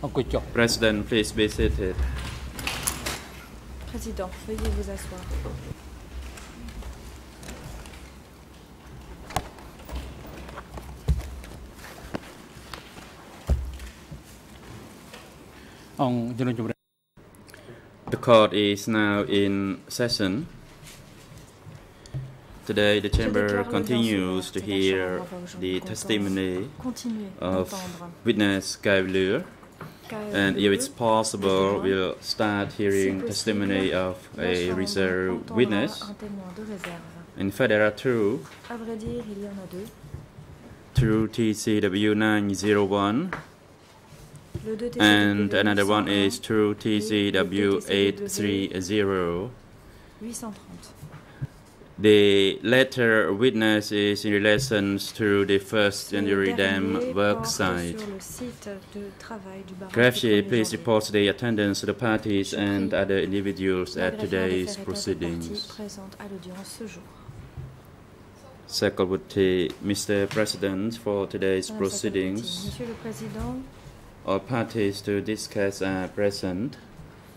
President, please be seated. Président, veuillez vous asseoir. The court is now in session. Today, the chamber continues to hear the testimony of witness Keo Loeur. And if it's possible, we'll start hearing testimony of a reserve witness. In fact, there are two through TCW 901, Le 2 TCW and another one is through TCW 830. 830. The latter witness is in relation to the first January Dam work site. sur le site de travail du barrage du Graffier, please report the attendance of the parties and other individuals at today's faire état des proceedings. parties présentes à l'audience ce jour. Secretary, Mr. President, for today's proceedings, Sakalati, Monsieur le Président, all parties to discuss are present.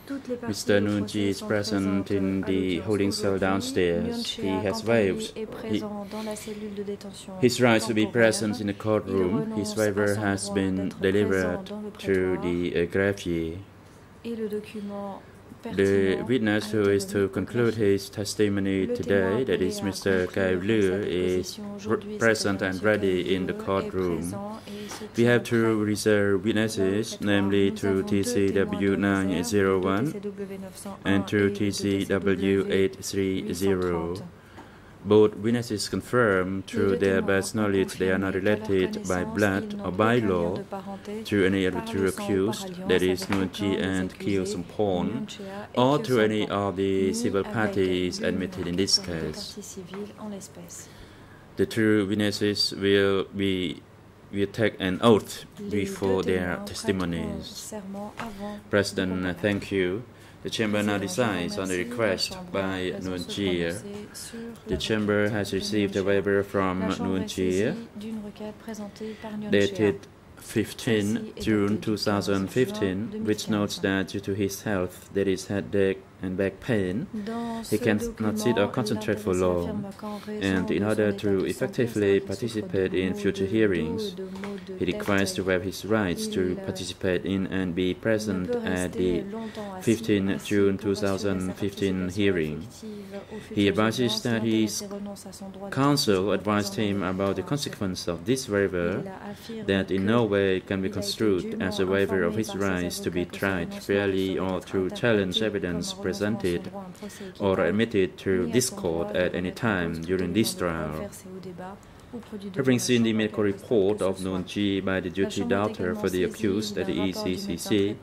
Toutes les parties Mr. Nuon Chea is present in the holding cell downstairs. He has quant à lui, waived est présent dans la cellule de détention his right to be present in the courtroom. His waiver has been delivered to the uh, greffier. Et le document The witness who is to conclude his testimony today, that is Mr. Keo Loeur, is déposition r- aujourd'hui, present and ready in the courtroom. présent et se We have two reserve witnesses, namely prétoire, through nous avons deux TCW témoins de réserve, 901 le TCW 901 and le TCW 830. Both witnesses confirm through their best knowledge they are not related by blood or by law to any of the two accused, that is Nuon Chea and Khieu Samphan, or to any of the civil parties admitted in this case. The two witnesses will be will take an oath before their testimonies. President, thank you. The chamber now decides on the request by Nuon Chea. The chamber has received a waiver from Nuon Chea dated 15 June 2015, which notes that due to his health, that is headache and back pain, he cannot sit or concentrate for long. And in order to effectively participate in future hearings, he requires to waive his rights to participate in and be present at the 15 June 2015 hearing. He advises that his counsel advised him about the consequence of this waiver, that in no way can be construed as a waiver of his rights to be tried fairly or to challenge evidence presented or admitted to this court at any time during this trial. Having seen the medical report of Nuon Chea by the duty doctor for the accused at the ECCC,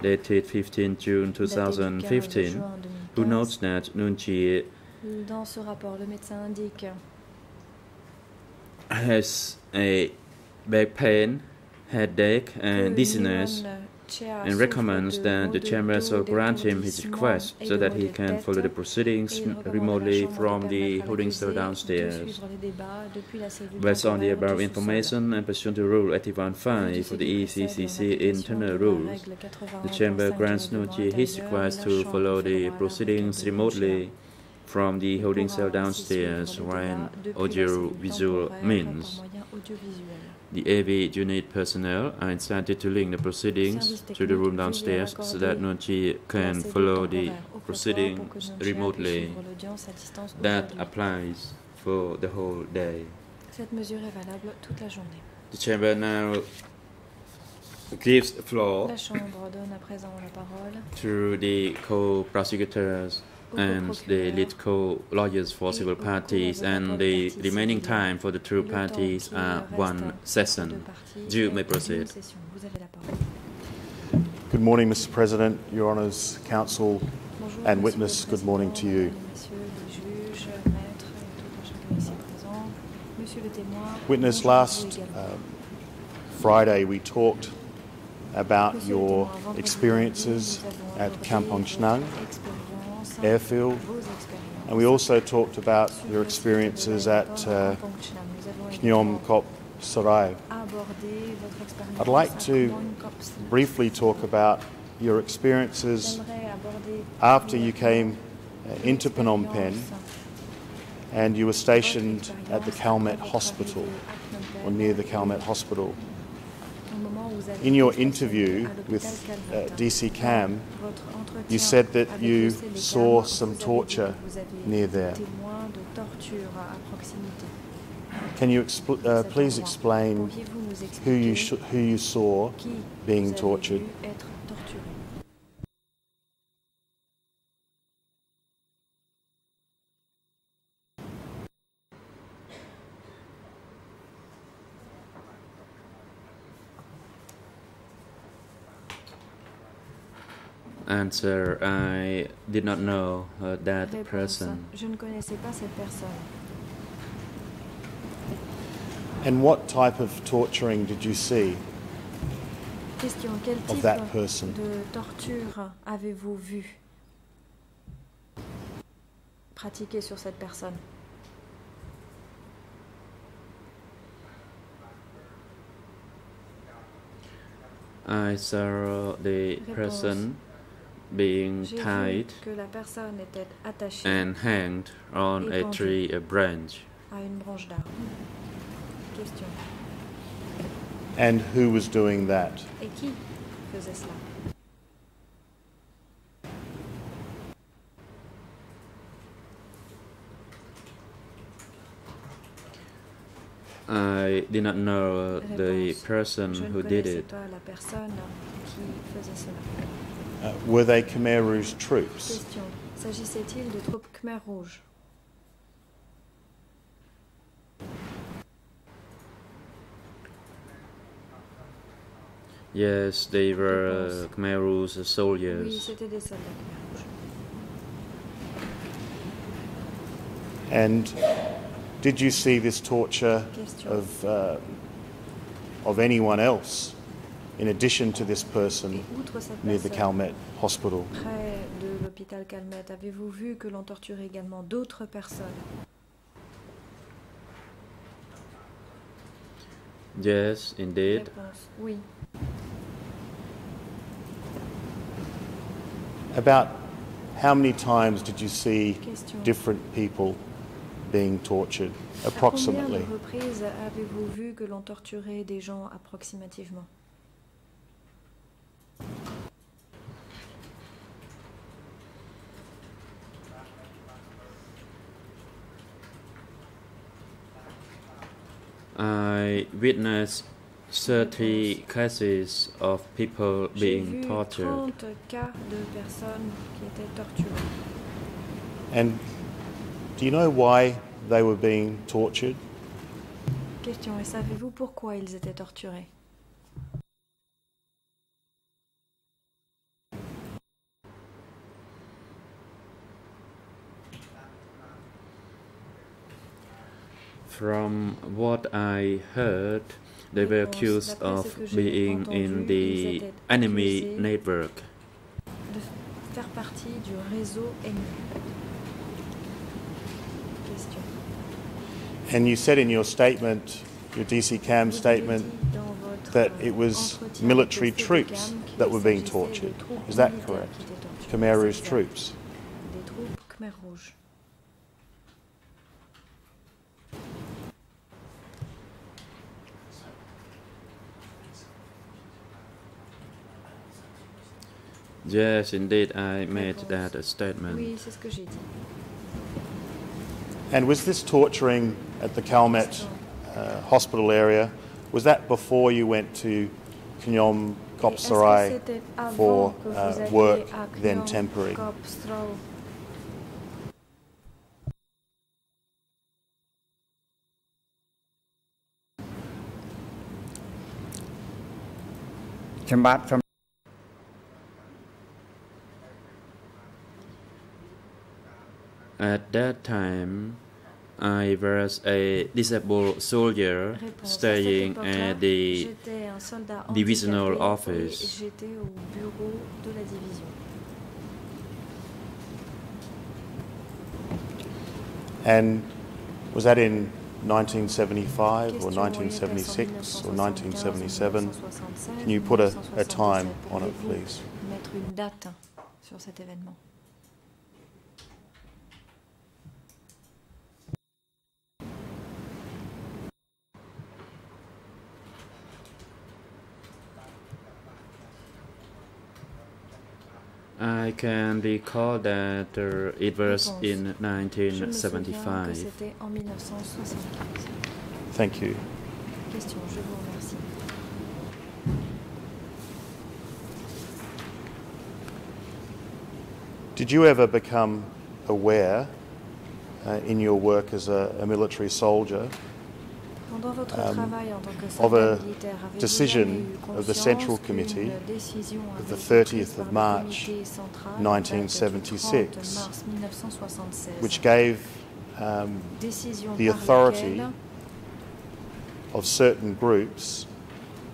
dated 15 June 2015, who notes that Nuon Chea has a back pain, headache, and dizziness, and recommends that the chamber shall grant him his request so that he can follow the proceedings Et il recommande à la remotely from the holding cell downstairs. suivre les débats depuis la cellule Based on the above information and pursuant to Rule 81.5 for the ECCC internal rules, the chamber grants Nuon Chea his request to follow the proceedings remotely from the holding cell downstairs via audio-visual means. The AV unit personnel are instructed to link the proceedings to the room downstairs so that Nuon Chea can follow the proceedings remotely. That applies for the whole day. Cette mesure est valable toute la. The chamber now gives the floor La Chambre donne à présent la parole to the co-prosecutors and the lead co-lawyers for civil parties, and the remaining time for the two parties are one session. You may proceed. Good morning, Mr. President, Your Honours, Counsel, And witness, good morning to you. Witness, last um, Friday we talked about your experiences at Kampong expérience, airfield, and we also talked about de experiences at uh, Knyom Kop Sarai. I'd like to briefly talk about your experiences after you came uh, into Phnom Penh and you were stationed at the Calmette Hospital or near the Calmette Hospital. au moment où vous avez In your interview with uh, DC Cam, you said that you saw some torture near there. Can you expl- uh, please explain who you, who you saw being tortured? vu être torturé Answer I did not know uh, that Réponse. person. Je ne connaissais pas cette personne. And what type of torturing did you see? Question quel Of type that person. de torture avez-vous vu pratiquer sur cette personne I saw the Réponse. person being tied que la personne était attachée and hanged on a tree a branch. à une branche. Question. And who was doing that? Et qui faisait cela I did not know the Réponse. person Je ne who did connaissais it. Pas la personne qui faisait cela. Uh, were they Khmer Rouge troops? Question. S'agissait-il de troupes Khmer Rouge Yes, they were uh, Khmer Rouge Oui, soldiers. c'était des soldats Khmer Rouge. And did you see this torture Question. of, uh, of anyone else in addition to this person Et outre cette near the personne, Calmette Hospital? près de l'hôpital Calmette, avez-vous vu que l'on torturait également d'autres personnes Yes, indeed. Réponse. Oui. About how many times did you see Question. different people being tortured? approximately? À Approximately. combien de reprises avez-vous vu que l'on torturait des gens approximativement I witnessed 30 cases of people being tortured. 30 cas de personnes qui étaient torturées. And do you know why they were being tortured? Question. Et savez-vous pourquoi ils étaient torturés From what I heard, they were accused of being in the enemy network. de faire partie du réseau ennemi. Question. And you said in your statement, your DC CAM statement, dit dans votre, that it was military troops that were being tortured. Is that correct? qui étaient torturées. Khmer Rouge troops. Des troupes Khmer Rouge. Yes, indeed, I made that a statement. Oui, c'est ce que j'ai dit. And was this torturing at the Calmette uh, hospital area? Was that before you went to Knyom Et Kop est-ce que Sarai c'était avant for uh, work, then temporary? Kop At that time, I was a disabled soldier Réponse. Staying at the j'étais un soldat divisional office. et j'étais au bureau de la division. And was that in 1975 or Question, voyez-vous en 1976 or 1977? Can you put a, a time on it, please? I can recall that uh, it was in Je me souviens que 1975. c'était en 1975. Thank you. Question, je vous remercie. Did you ever become aware uh, in your work as a, a military soldier Pendant votre um, travail en tant que of a soldat militaire, avez-vous decision of the Central Committee of the 30th of March, 1976, date du 30 mars 1976, which gave um, the authority of certain groups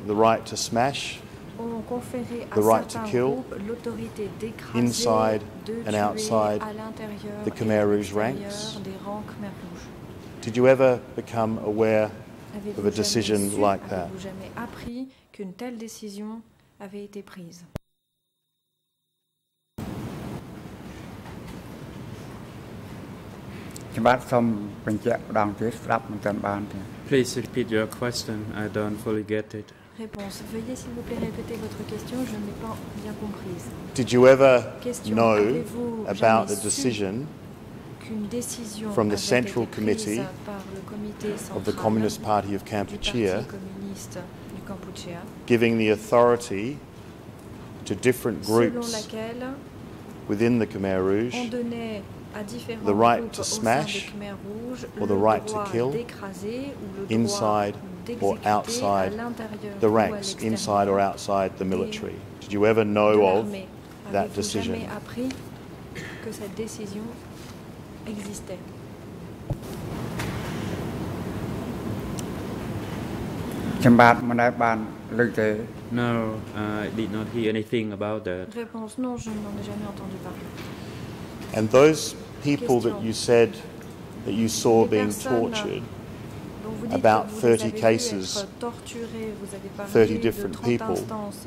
the right to smash ont conféré à the right to kill groupes l'autorité d'écraser, inside and outside the Khmer Rouge ranks. des rangs Khmer Rouge. Did you ever become aware of a decision like that? Please repeat your question. I don't fully get it. Did you ever know about the decision from the Central Committee par le comité of the Communist Party of Kampuchea Parti communiste du Kampuchea, giving the authority to different groups within the Khmer Rouge on donnait à différents the right to smash des Khmer Rouges or the right to kill d'écraser ou le inside or outside the ranks, inside or outside the military? Did you ever know of that decision? existait. No, uh, I did not hear anything about that. Réponse non, je n'en ai jamais entendu parler. And those people Question. that you said that you saw Les being tortured, about 30 cases, 30 different people. Instances.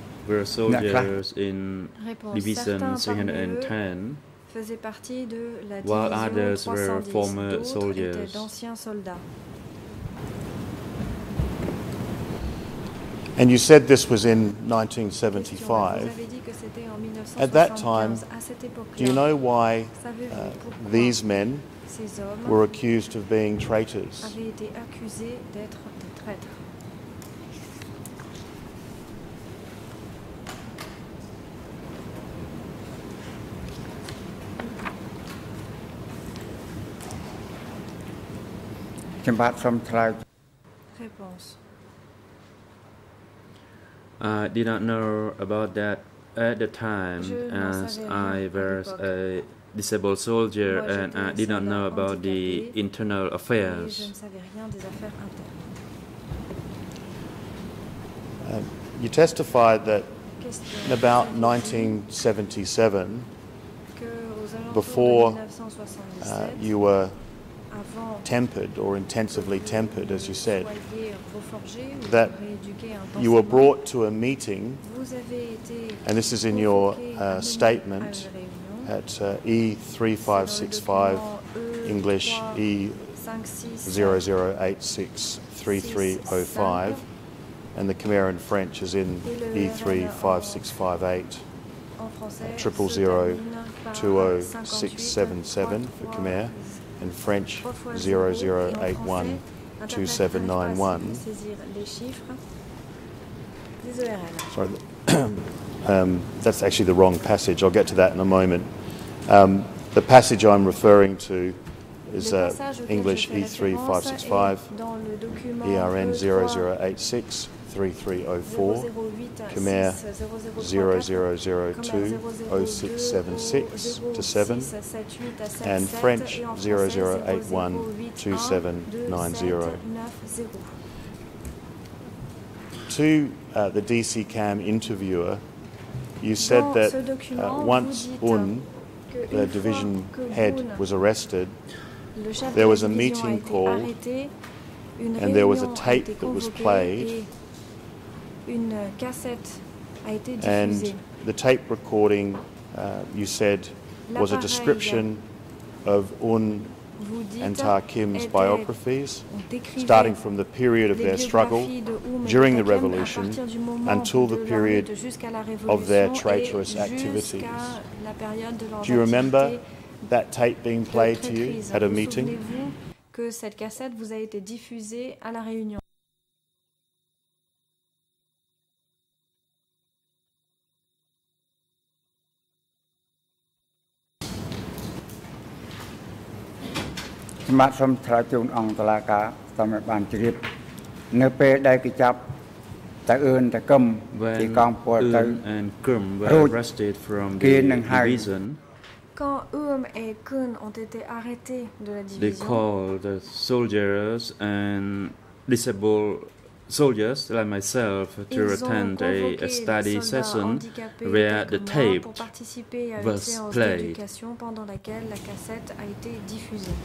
were soldiers in Réponse. Division Certains parmi eux 310, faisaient partie de la While division others were former soldiers. d'anciens soldats. And you said this was in 1975. avez dit que c'était en 1975. At that time, à cette époque-là, Do you know why uh, these men were accused of being traitors? ខ្ញុំ ខ្ញុំបាទសូមឆ្លើយ Réponse. I did not know about that at the time Je n'en as savais I rien à was l'époque. a disabled soldier Moi, and I j'étais did not soldat know about the handicapé internal Et je affairs. ne savais rien des affaires internes. Um, you testified that Question. in about Vous avez dit 1977, que aux alentours before, de 1977, uh, you were avant tempered or intensively tempered, as you said, soyez reforgé ou that you were brought to a meeting, vous avez été and this is in your uh, statement at uh, E3565 English E E00863305, and the Khmer in French is in E E35658. En français, triple se zero termine par two oh 58 six seven seven for Khmer, and French 0081 2791. Saisir les chiffres. Désolé, Rennes. Sorry, um, that's actually the wrong passage. I'll get to that in a moment. Um, the passage I'm referring to is uh, English je fais référence E3565, est dans le document ERN E3 0086 3304, 008 Khmer 6034, 0002 0676 to 7, 78 à 77, and French et 0081 2790. To uh, the DC Cam interviewer, you said that uh, once Un, the division head, was arrested, there was a meeting called, and there was a tape that was played, une cassette a été and the tape recording, uh, you said, was a description of Un and Tar Kim's biographies, starting from the period of their struggle during the revolution partir du moment until the period lutte jusqu'à la of their traitorous activities. Do you remember that tape being played to you at a meeting? que cette cassette vous a été diffusée à la réunion " សម្បត្តិសូមថ្លែងជូនអង្គតុលាការសូមឲ្យបានជ្រាបនៅពេលដែលគេចាប់តើអឿនតើកឹមទី When កងពលទៅ Un and Grum were Road. arrested from Kia the nang hai. division, Quand Eum et Kun ont été arrêtés de la they division, called the soldiers and disabled soldiers like myself to ils ont attend a, convoqué a study les soldats session handicapés where tels the que moi tape pour participer à une was séance played. d'éducation pendant laquelle la cassette a été diffusée.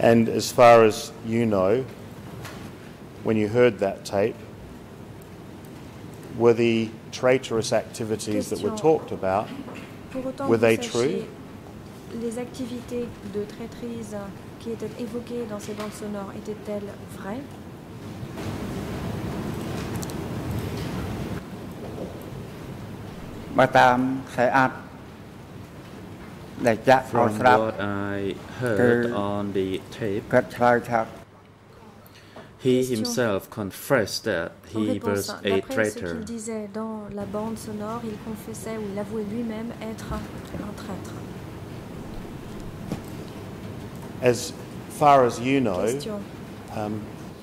And as far as you know, when you heard that tape, were the traitorous activities that were talked about, were they true? Les activités de traîtrise qui étaient évoquées dans ces bandes sonores étaient-elles vraies? Madame, ដែលចាក់ឲ្យ From ស្រាប់ what I heard Ke- on the tape, គាត់ឆ្លើយថា he Question. himself confessed that En he réponse, was a d'après ce traitor. qu'il disait dans la bande sonore, il confessait ou il avouait lui-même être un traître. as far as you know, Question. um,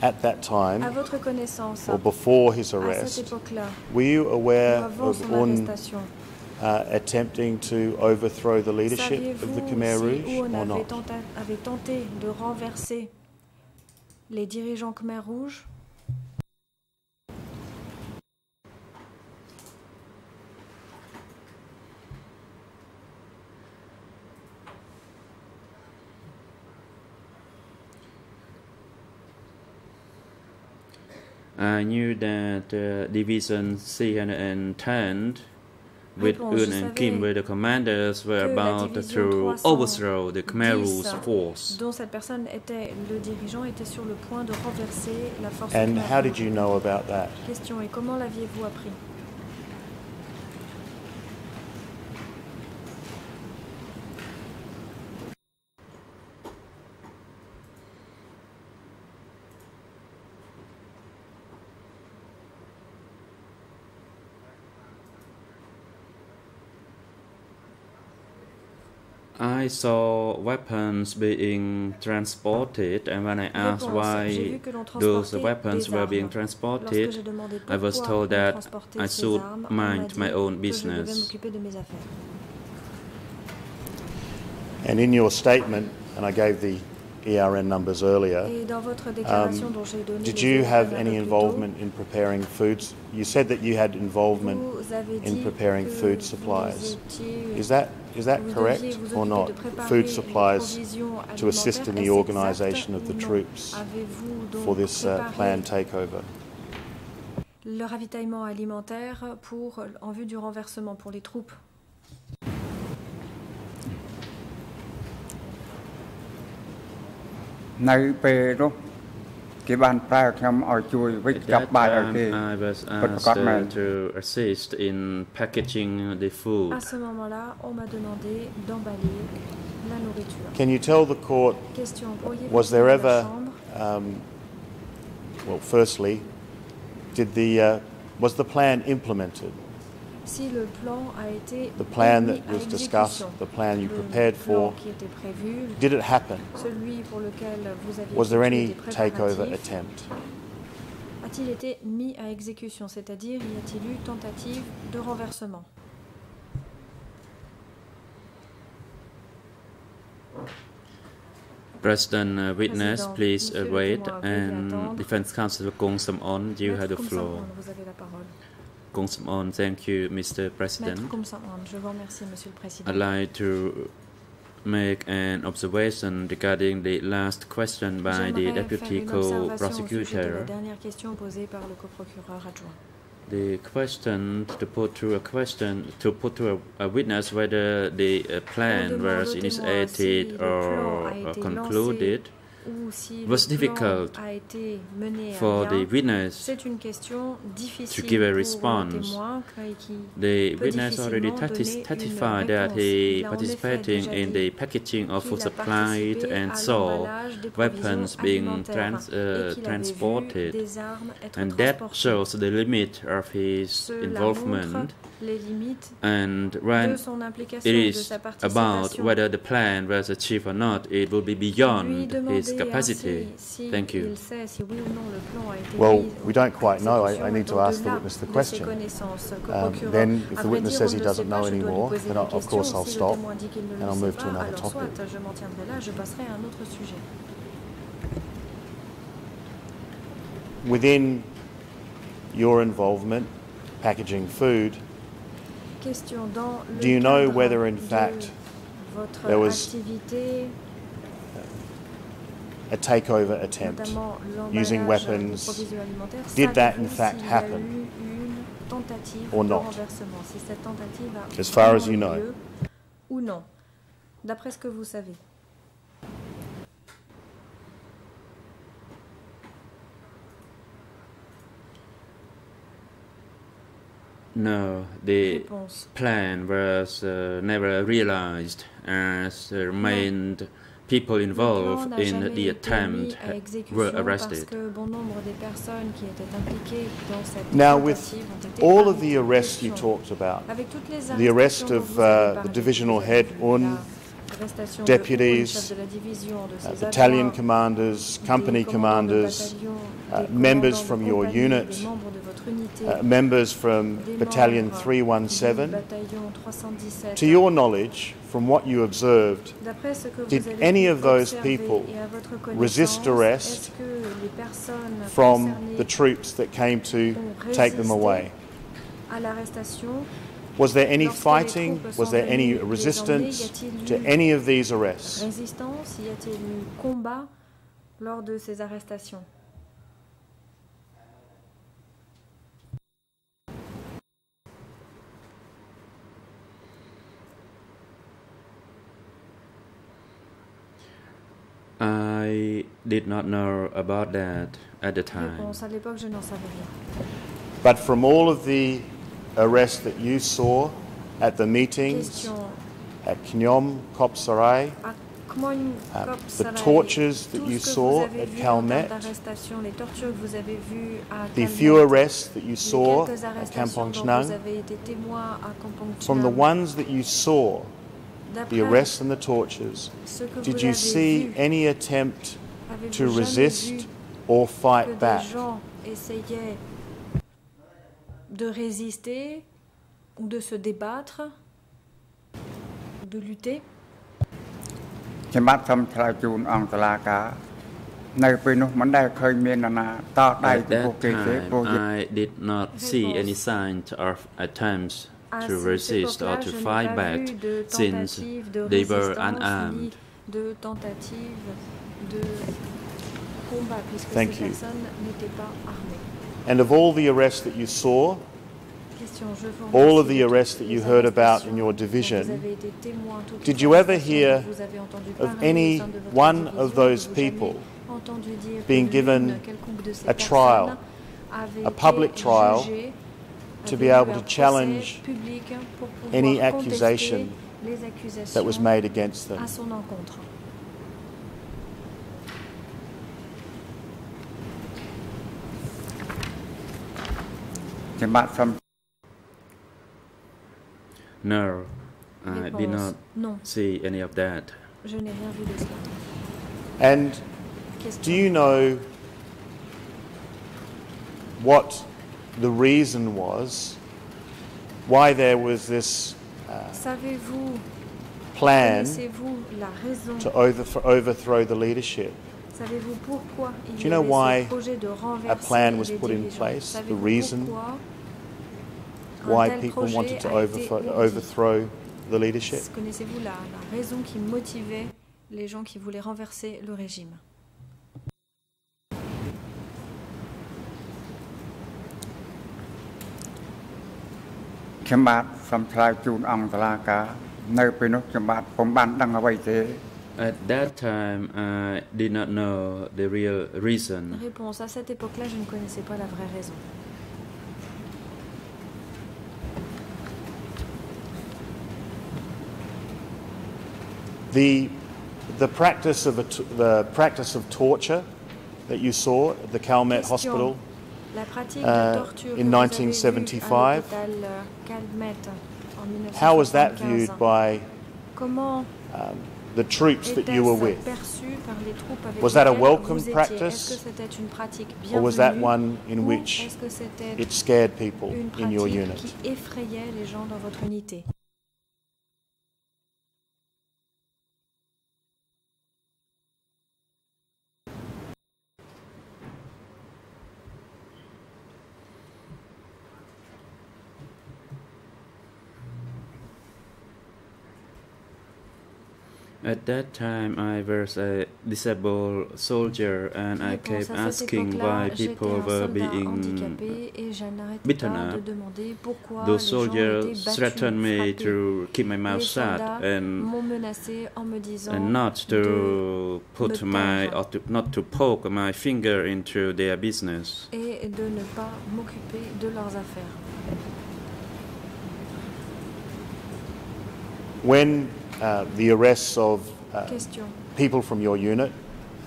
at that À time votre connaissance, or before his à cette arrest, époque-là, were you ou aware avant of son Un arrestation, uh, attempting to overthrow the leadership of the Khmer si Rouge or avait not? tenté, avait tenté de renverser les dirigeants Khmer rouges I knew that uh, Division C110 with Un and Kim were the commanders were about to 310 overthrow the Khmer Rouge force. dont cette personne était le dirigeant était sur le point de renverser la force And how did you know about that? Question et comment l'aviez-vous appris? I saw weapons being transported, and when I asked why vu que l'on those weapons were being transported, I was told that I should armes, on m'a mind my own que je devais business. m'occuper de mes affaires. And in your statement, and I gave the ERN numbers earlier, Et dans votre déclaration um, dont j'ai donné did you have any peu plus tôt, involvement in preparing foods? You said that you had involvement in preparing food supplies. Is that is that correct or not? Food supplies to assist in the organisation of the troops for this uh, planned takeover. le ravitaillement alimentaire pour, en vue du renversement pour les troupes នៅពេលនោះគេបានប្រើខ្ញុំឲ្យជួយវិច្ At ចាប់ that បាយឲ្យគេ time, I was But asked forgot uh, man. to assist in packaging the food. À ce moment-là, on m'a demandé d'emballer la nourriture. Can you tell the court, Question, pourriez-vous was there venir à la ever, chambre um, well, firstly, did the, uh, was the plan implemented? Si le plan a été The plan that was discussed, the plan you Le prepared plan for, prévu, did it happen? celui pour lequel vous aviez Was there any takeover attempt? a-t-il été mis à exécution, c'est-à-dire y a-t-il eu tentative de renversement? President uh, witness, Président, please uh, wait. And. Defense Counsel Gong Sam-on, you have the floor. Sam Onn, vous avez la parole. Gong Sam-on, thank you, Mr. President. Je vous remercie, Monsieur le Président. I'd like to make an observation regarding the last question by the deputy faire une observation au sujet de la co-prosecutor. dernière question posée par le coprocureur adjoint. The question to put to a question to put to a, a witness whether the uh, plan was initiated or uh, concluded was difficult a été mené for the witness. c'est une question difficile give a response. témoin qui- qui The witness already testified that he Il a en effet participating déjà in the packaging of food participé and saw weapons being alimentaires trans, et uh, qu'il avait vu transported. des armes être And that shows the limit of his involvement. Montre les limites And de when son implication, it de sa about whether the plan was achieved or not, it will be beyond demander his capacity. ainsi si Thank you. si oui non le plan a été Well, we don't quite know. I- I need to ask the witness the question. Um, then, if the witness says he doesn't know je dois lui anymore, then la of course I'll stop le témoin dit qu'il ne and I'll move to another topic. je m'en tiendrai là, je passerai à un autre sujet. Within your involvement, packaging food, Question dans le Do you know whether, in fact, there was a takeover attempt using weapons, did that in fact s'il y a happen? eu une tentative Or not? si cette a As far as you know. ou non, d'après ce que vous savez. No, the Réponse. plan was uh, never realized as there remained people involved in the attempt were arrested. bon nombre des personnes qui étaient impliquées dans cette Now, with tentative ont été all of the arrests you talked about, Avec toutes les the arrest of uh, the divisional head, vu Un, l'arrestation de deputies, Un, chef de la division, de uh, battalion commanders, company commanders, uh, members from your unit, des membres de votre unité, uh, members from Battalion 317. To your knowledge, from what you observed, D'après ce que did any of those people et à votre resist arrest est-ce que les personnes from the troops that came to take them away? À l'arrestation Was there any fighting? Was there any resistance to any of these arrests? résistance Y a-t-il eu combat lors de ces arrestations I did not know about that at the time. Réponse à l'époque, je n'en savais rien. But from all of the arrests that you saw at the meetings at Knyom, Kopsarai, Khmoy Uh, the tortures that you saw at vu en termes Calmette, d'arrestation, les tortures que vous avez vues à the few arrests that you saw at Kampong Chhnang, vous avez été témoin à Kampong from the ones that you saw, the arrests and the tortures, did you see any attempt to resist or fight back? de résister ou de se débattre, de lutter. I did not see any signs of attempts to resist or to fight back since they were unarmed. Thank you. And of all the arrests that you saw, all of the arrests that you heard about in your division, avez été témoin, toutes did you ever hear dont vous avez entendu of any au sein de votre one of those people entendu dire que being given quelconque de ces a trial, a public trial, to be able to challenge public pour pouvoir any accusation that was made against them? à No, I did not Non, see any of that. je n'ai rien vu de cela. And do you know what the reason was why there was this uh, Savez-vous, plan la raison to overth- overthrow the leadership? Savez-vous pourquoi il Do you know why ce projet de a plan was put in place, the reason pourquoi un why people wanted to overthrow the leadership? Connaissez-vous la, raison qui motivait les gens qui voulaient renverser le régime? Réponse à cette époque-là, je ne connaissais pas la vraie raison. The, the, practice of a t- the practice of torture that you saw at the Calmette Hospital, Uh, in que vous avez vue 1975, à l'hôpital euh, how was that viewed by Comment the troops that you were with? perçu par les troupes avec Was that a welcome practice? Est-ce que c'était une pratique Or was that one in which est-ce que c'était it scared people in your unit? qui effrayait les gens dans votre unité At that time, I was a disabled soldier, and I kept asking why people were being handicapé et je beaten up. Those soldiers threatened me to keep my mouth shut and m'ont menacé en me disant and not to put my or to, not to poke my finger into their business. et de ne pas m'occuper de leurs affaires. When uh, the arrests of uh, people from your unit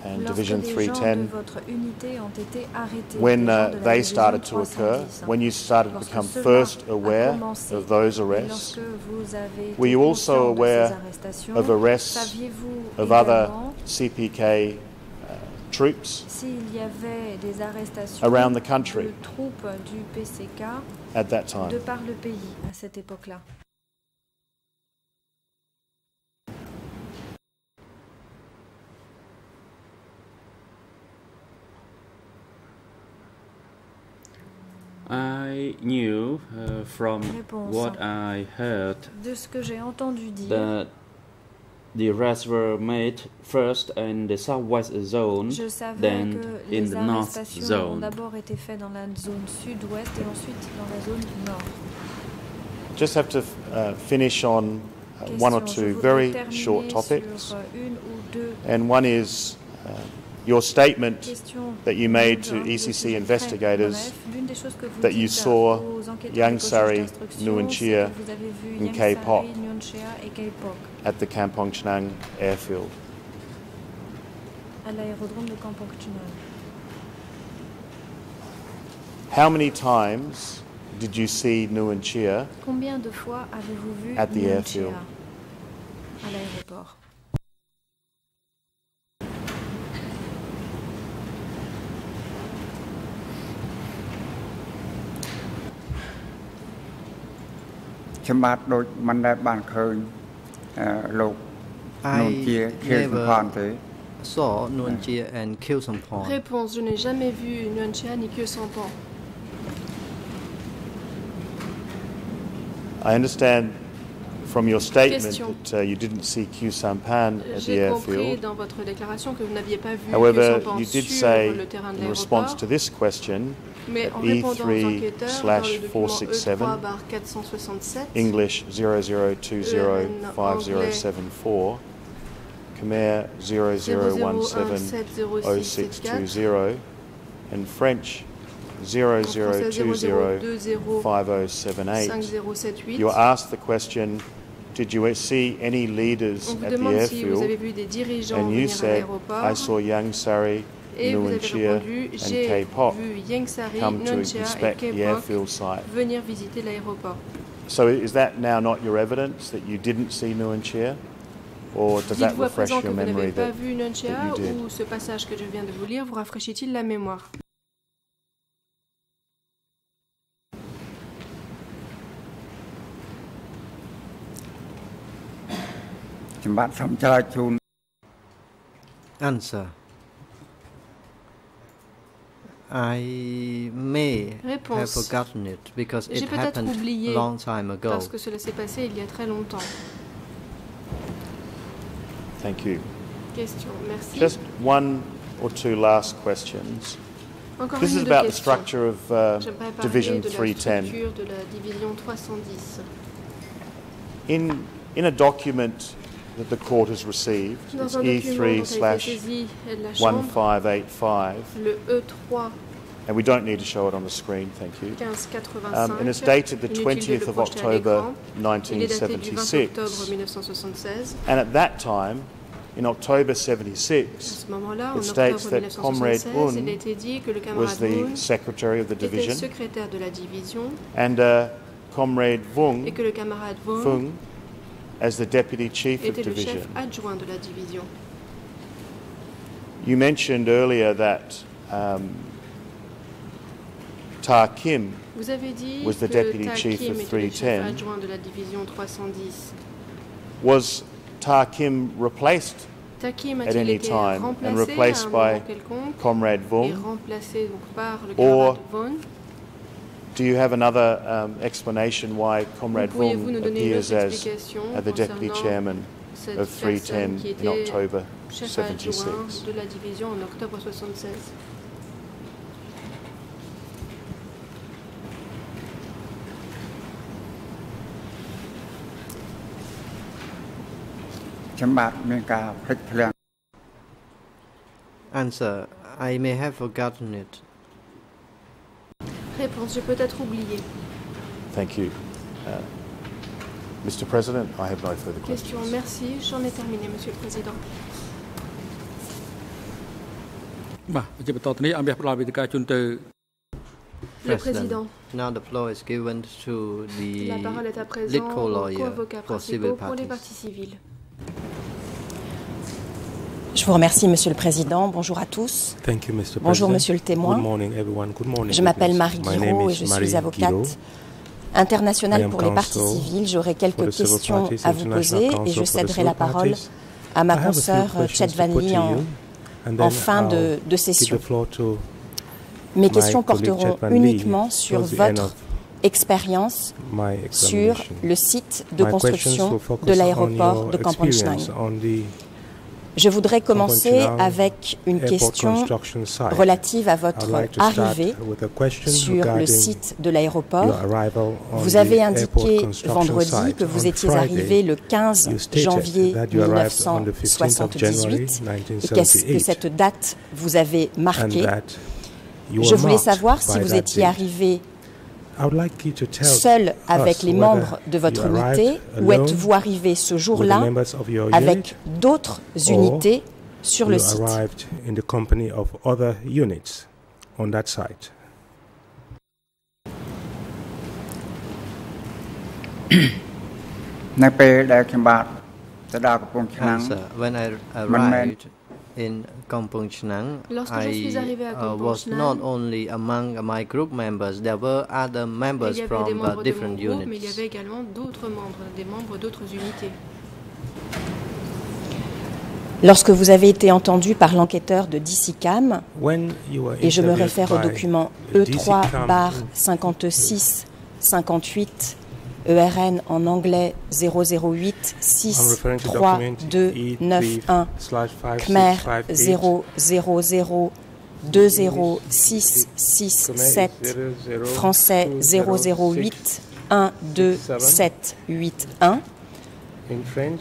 and Lorsque Division des gens de 310, votre unité ont été arrêtés, when uh, they started to occur, when you started to become first aware of those arrests, lorsque vous avez were you also conscient de ces aware of arrests of other CPK uh, troops s'il y avait des arrestations around the country de troupes du PCK at that time? par le pays à cette époque-là I knew uh, from Réponse. what I heard De ce que j'ai entendu dire, that the arrests were made first in the southwest zone, je savais then que in les the north arrestations ont zone. d'abord été faites dans la zone sud-ouest et ensuite dans la zone nord. Just have to uh, finish on uh, one or Question. Je two voudrais very terminer short topics. sur euh, une ou deux And one is uh, your statement that you made to ECC investigators brefs. L'une des choses que vous that you saw Yang et aux juges Sari, Nuon Chea que vous avez and Yang Kay Pok. Nuon Chea et Kay Pok at the Kampong Chhnang airfield. à l'aérodrome de Kampong Chhnang. How many times did you see Nuon Chea Combien de fois avez-vous vu At the airfield. ច្បាប់ដូចមិនដែលបានឃើញលោកនួនជាខៀវសំផនទេ saw Nuon Chea and Khieu Samphan. Réponse Je n'ai jamais vu Chia ni I understand from your statement Question. that uh, you didn't see Khieu Samphan at the airfield. However, you did say in response to this question Mais en E3 répondant aux enquêteurs, dans slash le document 467, E3 barre 467, English 00205074, Khmer 00170620, 00170620, and French en 00205078. 00205078. You were asked the question, did you see any leaders at the demande si vous avez airfield? vu des And you said, I saw Ieng Sary, et vous avez vu et K-pop venir visiter l'aéroport. So is that now not your evidence that you didn't see Nuanchea? Or does that refresh your memory vu? Ou ce passage que je viens de vous lire vous rafraîchit-il la mémoire? I may have forgotten it because J'ai it peut-être happened oublié a long time ago. parce que cela s'est passé il y a très longtemps. Thank you. Question, merci. Just one or two last questions. Encore This une is ou deux about the questions. structure of uh, J'aimerais parler Division de la 310. structure de la division 310. In, in a document that the court has received, it's Dans un E3 dont a été slash saisi de la Chambre, 1585, le E E3 and we don't need to show it on the screen, thank you. Um, and it's dated the 20th of October l'écran. Il est daté du 20 octobre 1976. 1976. And at that time, in October 76, ce moment-là, en It states that Comrade 1976, Un a été dit que le was the secretary of the division, secrétaire de la division and uh, Comrade Vung, que le camarade Vung Fung as the deputy chief of le division. chef adjoint de la division. You mentioned earlier that um, Ta Kim Vous avez dit Was the deputy chief of était le chef 310. adjoint de la division 310. was Ta Kim replaced Ta Kim At any time and replaced by Comrade et Vung? remplacé donc par le Or Vaughn do you have another um, explanation why Comrade Vaughan appears as uh, the deputy chairman of 310 in October 76? Answer I may have forgotten it. Réponse, j'ai peut-être oublié. Thank you. Uh, Mr. President, I have no further Question, questions. merci. J'en ai terminé, Monsieur le Président. បាទជាបន្តទៅនេះអមផ្ដល់វេទិកាជូនទៅ Le Président, Now the floor is given to the la parole est à lead présent aux co-lawyer co-avocats for civil principaux pour les parties. parties civiles. Je vous remercie, Monsieur le Président. Bonjour à tous. Thank you, Mr. Bonjour, President. Monsieur le témoin. Good morning, everyone. Good morning. Je m'appelle witness. Marie My name Guiraud et is je Marie suis avocate Guiraud. internationale I am pour les parties counsel civiles. J'aurai for quelques the civil questions parties, à vous International poser et Council je for the céderai civil la parole parties. à ma I have a few consoeur questions Chet to Van put to Lee en, you, and en then fin de, I'll de give session. the floor to Mes my questions colleague porteront Chet Vanly uniquement sur towards the end votre of expérience my sur examination. le site de My questions construction will focus de on l'aéroport your de Kampong Chhnang. Experience on the Je voudrais commencer Kampong Chhnang avec une airport question construction site. relative à I'd votre like to start arrivée with a question sur le regarding site de l'aéroport. your arrival on Vous the avez airport indiqué construction vendredi site. que vous On étiez Friday, arrivé le 15 you stated janvier that you arrived on the 15th of January 1978 et qu'est-ce que 1978 cette date vous avait and marqué. that you Je were voulais marked savoir si by vous that étiez date. arrivé seul avec les membres de votre unité ou êtes-vous arrivé ce jour-là avec d'autres unités sur le site. When I arrived in Kampong Chnang, Lorsque je suis I arrivé à uh, Kampong was not only among my group members, there were other members Il y avait des from uh, membres de mon different groupe, mais il y units. avait également d'autres membres, des membres d'autres unités. Lorsque vous avez été entendu par l'enquêteur de DICICAM, When you were et je me réfère au document the E3 DCCAM bar 56 58 ERN en anglais 008 6 I'm referring to 3 document 2 9 1 slash Khmer 5658 000 20 6 6 7 français 008 1 2 7 8 1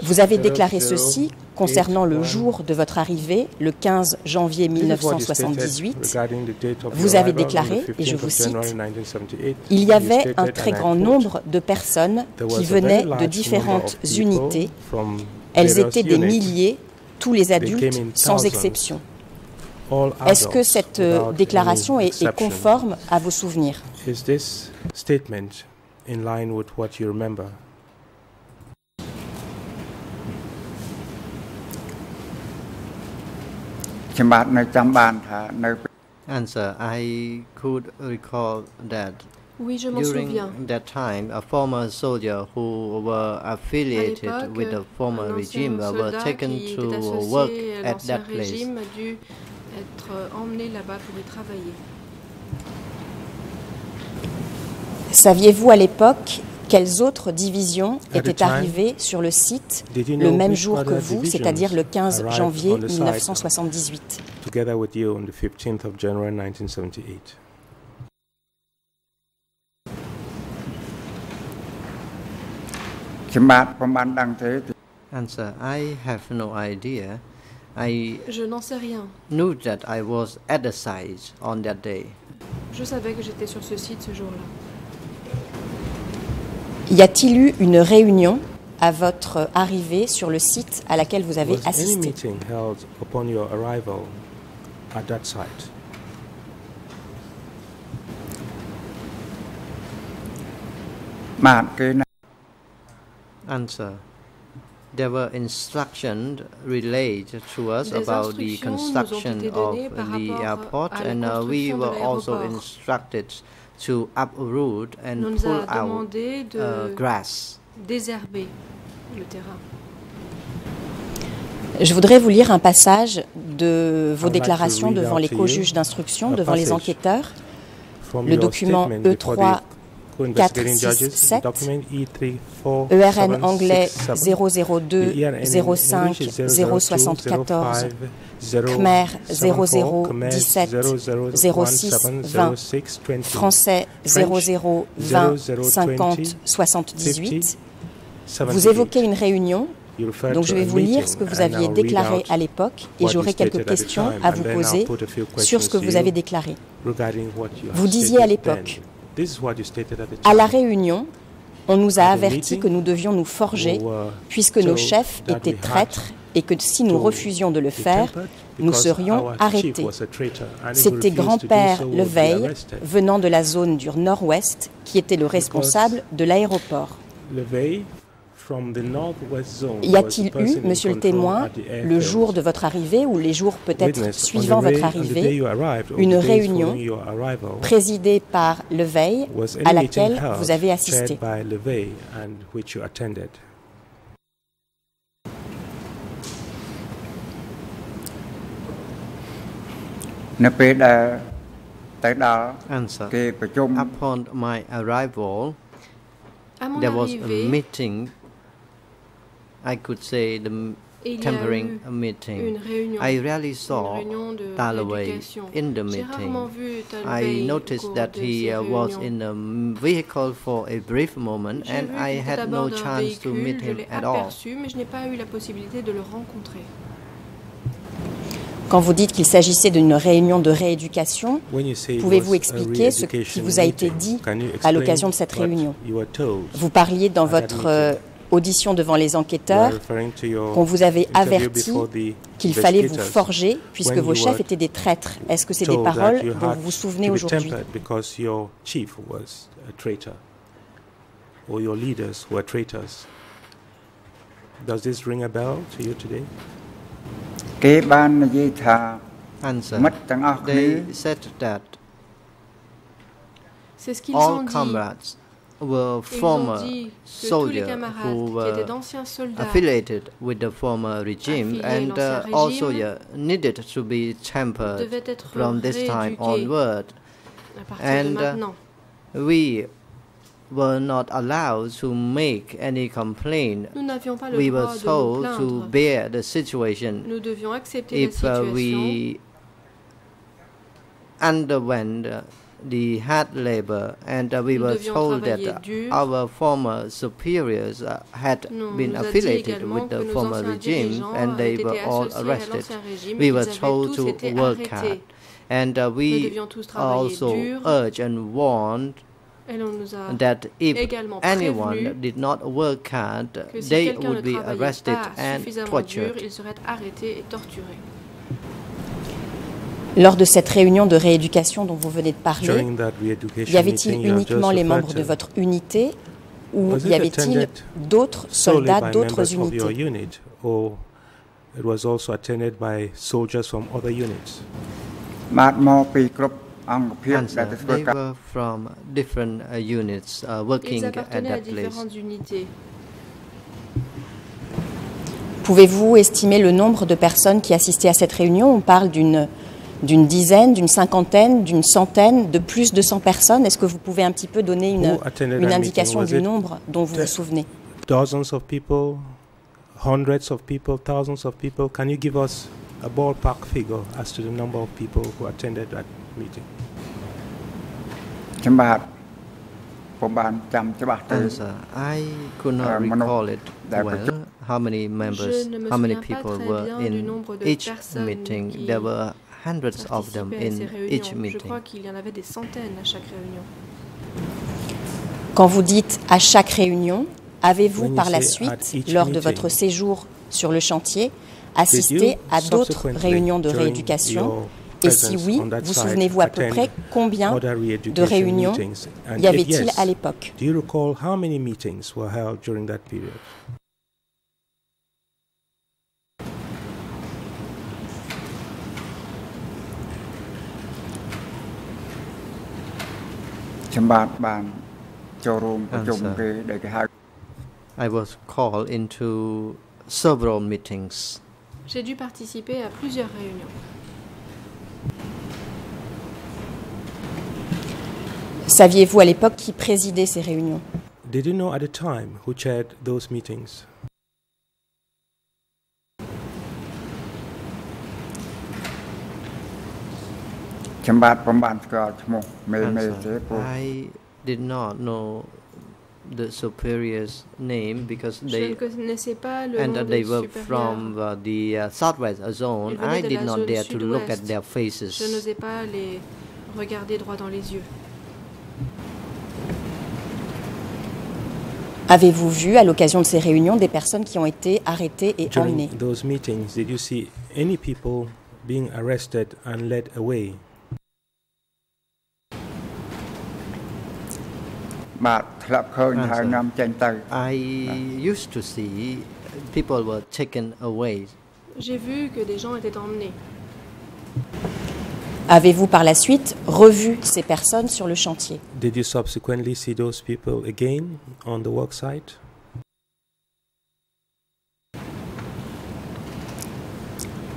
Vous avez déclaré ceci concernant le jour de votre arrivée, le 15 janvier 1978. Vous avez déclaré, et je vous cite, Il y avait un très grand nombre de personnes qui venaient de différentes unités. Elles étaient des milliers, tous les adultes sans exception. Est-ce que cette euh, déclaration est, est conforme à vos souvenirs? Answer I could recall that Oui, je during that time, a former soldier who were affiliated with the former regime were taken to work at that place. a dû être emmené pour y travailler. Saviez-vous à l'époque quelles autres divisions étaient arrivées sur le site le même jour que vous, c'est-à-dire le 15 janvier 1978. Je n'en sais rien. That I was at on that day. Je savais que j'étais sur ce site ce jour-là. Y a-t-il eu une réunion à votre arrivée sur le site à laquelle vous avez assisté Answer. There were instructions relayed to us about the construction of the airport, and uh, we were also instructed to uproot and nous pull a out demandé de uh, grass. désherber le terrain. Je voudrais vous lire un passage de vos like to déclarations read devant les co-juges d'instruction, a devant les passage enquêteurs. Le document statement before E3 the co-investigating judges, 467, document E34 ERN E anglais 002 ERN 05 074 Khmer 0017 06 20 français 00 20 50 78. Vous évoquez une réunion, donc je vais vous lire ce que vous aviez déclaré à l'époque et j'aurai quelques questions à vous poser sur ce que vous avez déclaré. Vous disiez à l'époque, À la réunion, on nous a averti que nous devions nous forger puisque nos chefs étaient traîtres et que si nous refusions de le faire, nous serions arrêtés. C'était grand-père Leveille, venant de la zone du nord-ouest, qui était le responsable de l'aéroport. Y a-t-il eu, monsieur le témoin, le jour de votre arrivée ou les jours peut-être suivant votre arrivée, une réunion présidée par Leveil à laquelle vous avez assisté. Answer. Upon my arrival, there was a meeting I could say the m- il y a tempering eu a meeting. une réunion, I rarely une saw réunion de Talaway rééducation. in the J'ai meeting. rarement vu I Talaway au noticed cours that de he ces uh, was réunions. in a m- vehicle for a brief moment, J'ai and vu I qu'il était had à no bord d'un chance to véhicule, meet je him l'ai at all. aperçu, mais je n'ai pas eu la possibilité de le rencontrer. Quand vous dites qu'il s'agissait d'une réunion de rééducation, When you say it Pouvez-vous was a expliquer ce qui re-education vous a été meeting, dit can you à explain l'occasion de cette what réunion you were told? vous parliez dans At that votre euh, audition devant les enquêteurs qu'on vous avait averti qu'il fallait vous forger puisque vos chefs étaient des traîtres. Est-ce que c'est des paroles dont vous vous souvenez aujourd'hui Answer. They said that all comrades were former dit que tous les soldiers who were étaient d'anciens soldats affiliated with the former regime and uh, also yeah, needed to be tempered from this time onward. And, uh. We were not allowed to make any complaint. Nous n'avions pas le We were droit de nous told to bear the situation Nous devions accepter if uh, we underwent uh, the hard labor and uh, we were told that uh, dur. our former superiors uh, had Non, been nous affiliated with the former regime and they were all arrested. We were told to work arrêtés. hard and uh, we devions tous travailler also dur. urged and warned Et l'on nous a that if anyone did not work hard, si they would be arrested and tortured. Lors de cette réunion de rééducation dont vous venez de parler, y avait-il uniquement les membres de votre unité ou y avait-il d'autres soldats d'autres unités. Pouvez-vous estimer le nombre de personnes qui assistaient à cette réunion? On parle d'une d'une dizaine, d'une cinquantaine, d'une centaine, de plus de 100 personnes. Est-ce que vous pouvez un petit peu donner une, Who attended une that indication meeting? du Was it nombre dont vous vous souvenez Dozens of people, hundreds of people, thousands of people. Can you give us a ballpark figure as to the number of people who attended that meeting? ខ្ញុំបាទผมបានចាំច្បាស់ទៅ Answer. I could not Uh, mono- recall it that well. How many members, ne me how many souviens pas people très were bien du in nombre de each personnes meeting? qui There were hundreds of them in each Je meeting. crois qu'il y en avait des centaines à chaque réunion. Quand vous dites à chaque réunion, avez-vous par la suite, lors de votre séjour sur le chantier, Did assisté you à d'autres réunions de during rééducation? Et si oui, vous souvenez-vous à peu attend près combien de réunions y avait-il à l'époque? ខ្ញុំបាទបានចូលរួមប្រជុំ Answer. គេដែលគេហៅ I was called into several meetings. J'ai dû participer à plusieurs réunions. Saviez-vous à l'époque qui présidait ces réunions Did you know at the time who chaired those meetings? ខ្ញុំបាទผมបានស្គាល់ឈ្មោះមេមេទេ Answer. ព្រោះ I did not know the superior's name because Je they ne connaissais pas le and nom that des they were supérieurs. from uh, the uh, southwest zone. Ils venaient I de did la not zone dare to look at sud-ouest. their Je faces. n'osais pas les regarder droit dans les yeux. Avez-vous vu à l'occasion de ces réunions des personnes qui ont été arrêtées et During emmenées those meetings, did you see any people being arrested and led away? បាទធ្លាប់ឃើញហើយនាំចេញទៅ I used to see people were taken away. J'ai vu que des gens étaient emmenés. Avez-vous par la suite revu ces personnes sur le chantier Did you subsequently see those people again on the work site?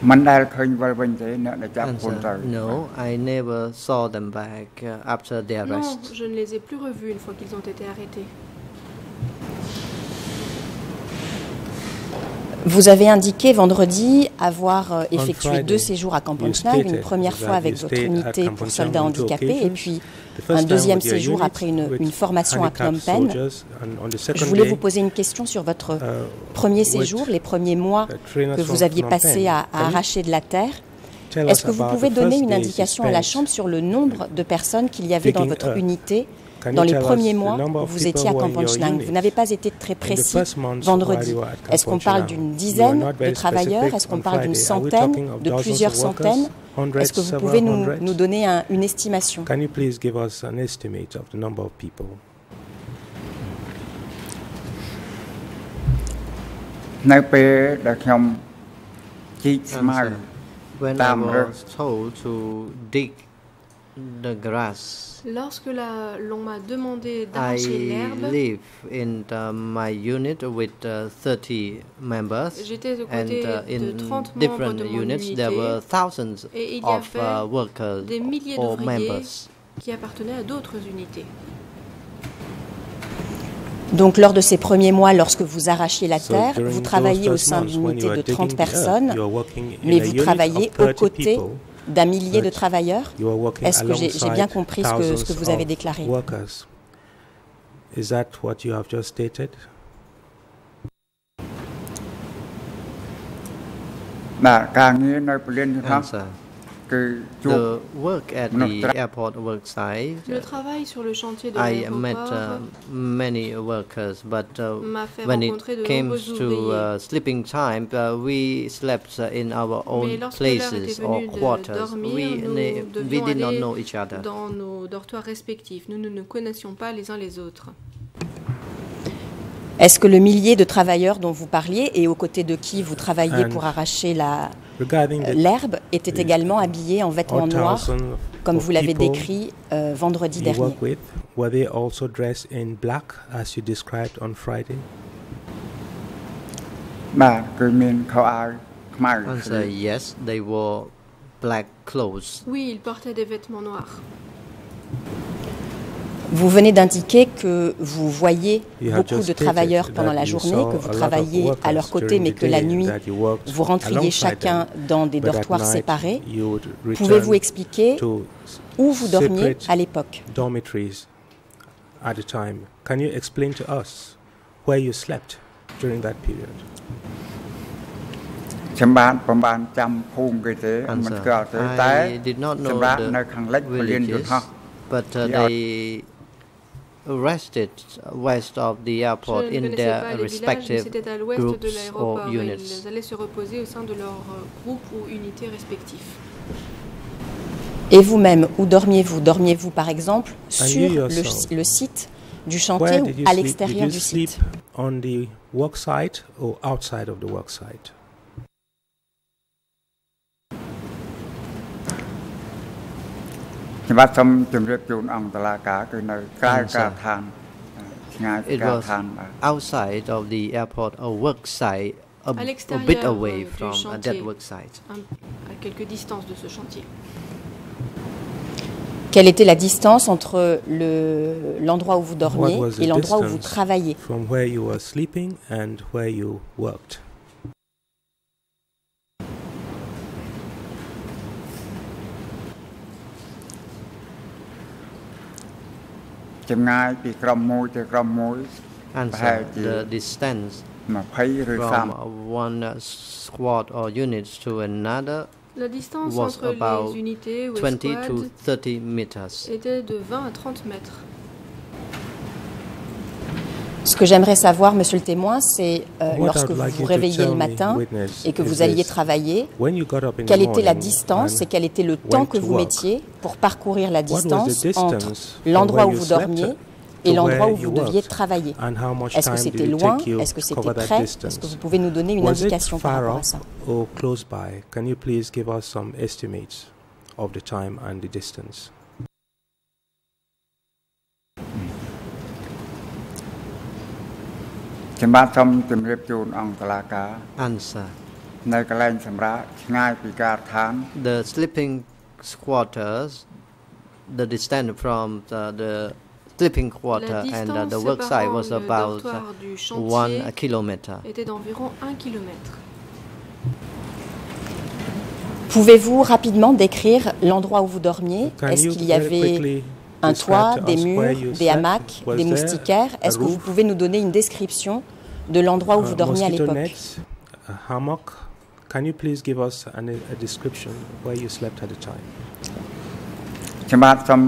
មិនដែលឃើញវិលវិញទេអ្នកដែលចាប់ខ្លួនទៅ Answer. No, I never saw them back uh, after their Non, arrest. je ne les ai plus revus une fois qu'ils ont été arrêtés. Vous avez indiqué vendredi avoir euh, effectué Friday, deux séjours à you Camp-Ponchnav, une stated première that fois you avec votre stayed at unité Camp pour Ponchnav soldats on two handicapés et occasions. puis The first un deuxième séjour après une, formation à Phnom Penh. Je voulais vous poser une question sur votre uh, premier séjour, les premiers mois que vous aviez passés à, à arracher de la terre. Est-ce que vous pouvez donner une indication à la Chambre sur le nombre de personnes qu'il y avait dans votre unité dans les premiers mois, vous étiez à Kamponchnang. Vous n'avez pas été très précis vendredi. Est-ce qu'on parle d'une dizaine de travailleurs? Est-ce qu'on parle d'une centaine De plusieurs centaines? Est-ce que vous pouvez nous, nous donner un, une estimation? When I was told to dig the grass, Lorsque la- l'on m'a demandé d'arracher l'herbe, live in the, my unit with uh, 30 members, j'étais aux and côtés uh, de in 30 membres different de mon units there were unité thousands et il y of uh, avait workers des milliers or d'ouvriers members. qui appartenaient à d'autres unités. Donc, lors de ces premiers mois, lorsque vous arrachiez la So terre, vous those travaillez au sein d'une unité de digging 30 the earth, personnes, mais vous travaillez aux 30 côtés people. D'un millier de travailleurs. You are working Est-ce que j'ai bien compris ce que, ce que vous avez déclaré? Workers. Is that what you have just stated? បា le travail sur le chantier de I met uh, many workers, but uh, when it came to uh, sleeping time, uh, we slept uh, in our own places or quarters. We, know each other. Dans nos dortoirs respectifs, nous, ne nous connaissions pas les uns les autres. Est-ce que le millier de travailleurs dont vous parliez et aux côtés de qui vous travaillez pour arracher euh, l'herbe était également habillé en vêtements noirs, comme vous l'avez décrit euh, vendredi dernier. with, Oui, ils portaient des vêtements noirs. Vous venez d'indiquer que vous voyez beaucoup de travailleurs pendant la journée, que vous travaillez à leur côté, mais que la nuit, vous rentriez chacun dans des dortoirs séparés. Pouvez-vous expliquer où vous dormiez à l'époque? I did not know but uh, they rested west of the airport in their villages, respective c'était à l'ouest de groups or l'aéroport. et units. Ils allaient se reposer au sein de leur euh, groupe ou unité respectif. Et vous-même, où dormiez-vous? Dormiez-vous par exemple you sur le, le site du chantier Where ou à l'extérieur you du site? on the work site or outside of the work site? ខ្ញុំបាទសូមជម្រាបជូនអង្គតឡាការគឺនៅក្រៅ Answer. ការដ្ឋានឆ្ងាយពី It ការ was ដ្ឋានបាទ outside of the airport, a work site, a, À a l'extérieur, bit euh, away du from uh, that chantier. work site. Un- à quelques distances de ce chantier. Quelle était la distance entre le- l'endroit où vous dormiez was the et l'endroit où vous distance travailliez From where you were sleeping and where you worked. ចម្ងាយពីក្រុមមួយទៅក្រុមមួយ Answer Perhaps the you- distance 20ឬ from 30 uh, one uh, squad or unit to another La distance was entre about les unités ou 20 to escouades 30 meters. était de 20 à 30 mètres. Ce que j'aimerais savoir, monsieur le témoin, c'est euh, lorsque vous like vous réveillez le matin et que vous alliez travailler, quelle était la distance et quel était le temps que vous mettiez pour parcourir la distance entre l'endroit où vous dormiez et l'endroit où vous deviez travailler? Est-ce que c'était it loin? Est-ce que c'était près? Est-ce que vous pouvez nous donner une indication par rapport à ça? or close by? Can you please give us some estimates of the time and the distance? ខ្ញុំបាទសូមជម្រាបជូនអង្គតឡាការ Answer នៅកន្លែងសម្រាប់ឆ្ងាយពីការដ្ឋាន the sleeping quarters, the distance from the, the sleeping quarter La and uh, distance the work site was séparant le about dortoir uh, du one chantier kilometer. était d'environ 1 km. Pouvez-vous rapidement décrire l'endroit où vous dormiez Can Est-ce you qu'il y very avait quickly un describe toit, to des us where murs, you des slept? hamacs, Was des there moustiquaires a Est-ce que vous roof? pouvez nous donner une description de l'endroit où Uh, vous dormiez à mosquito l'époque nets, a hammock. Can you please give us an, a description where you slept at the time? ខ្ញុំបាទសូម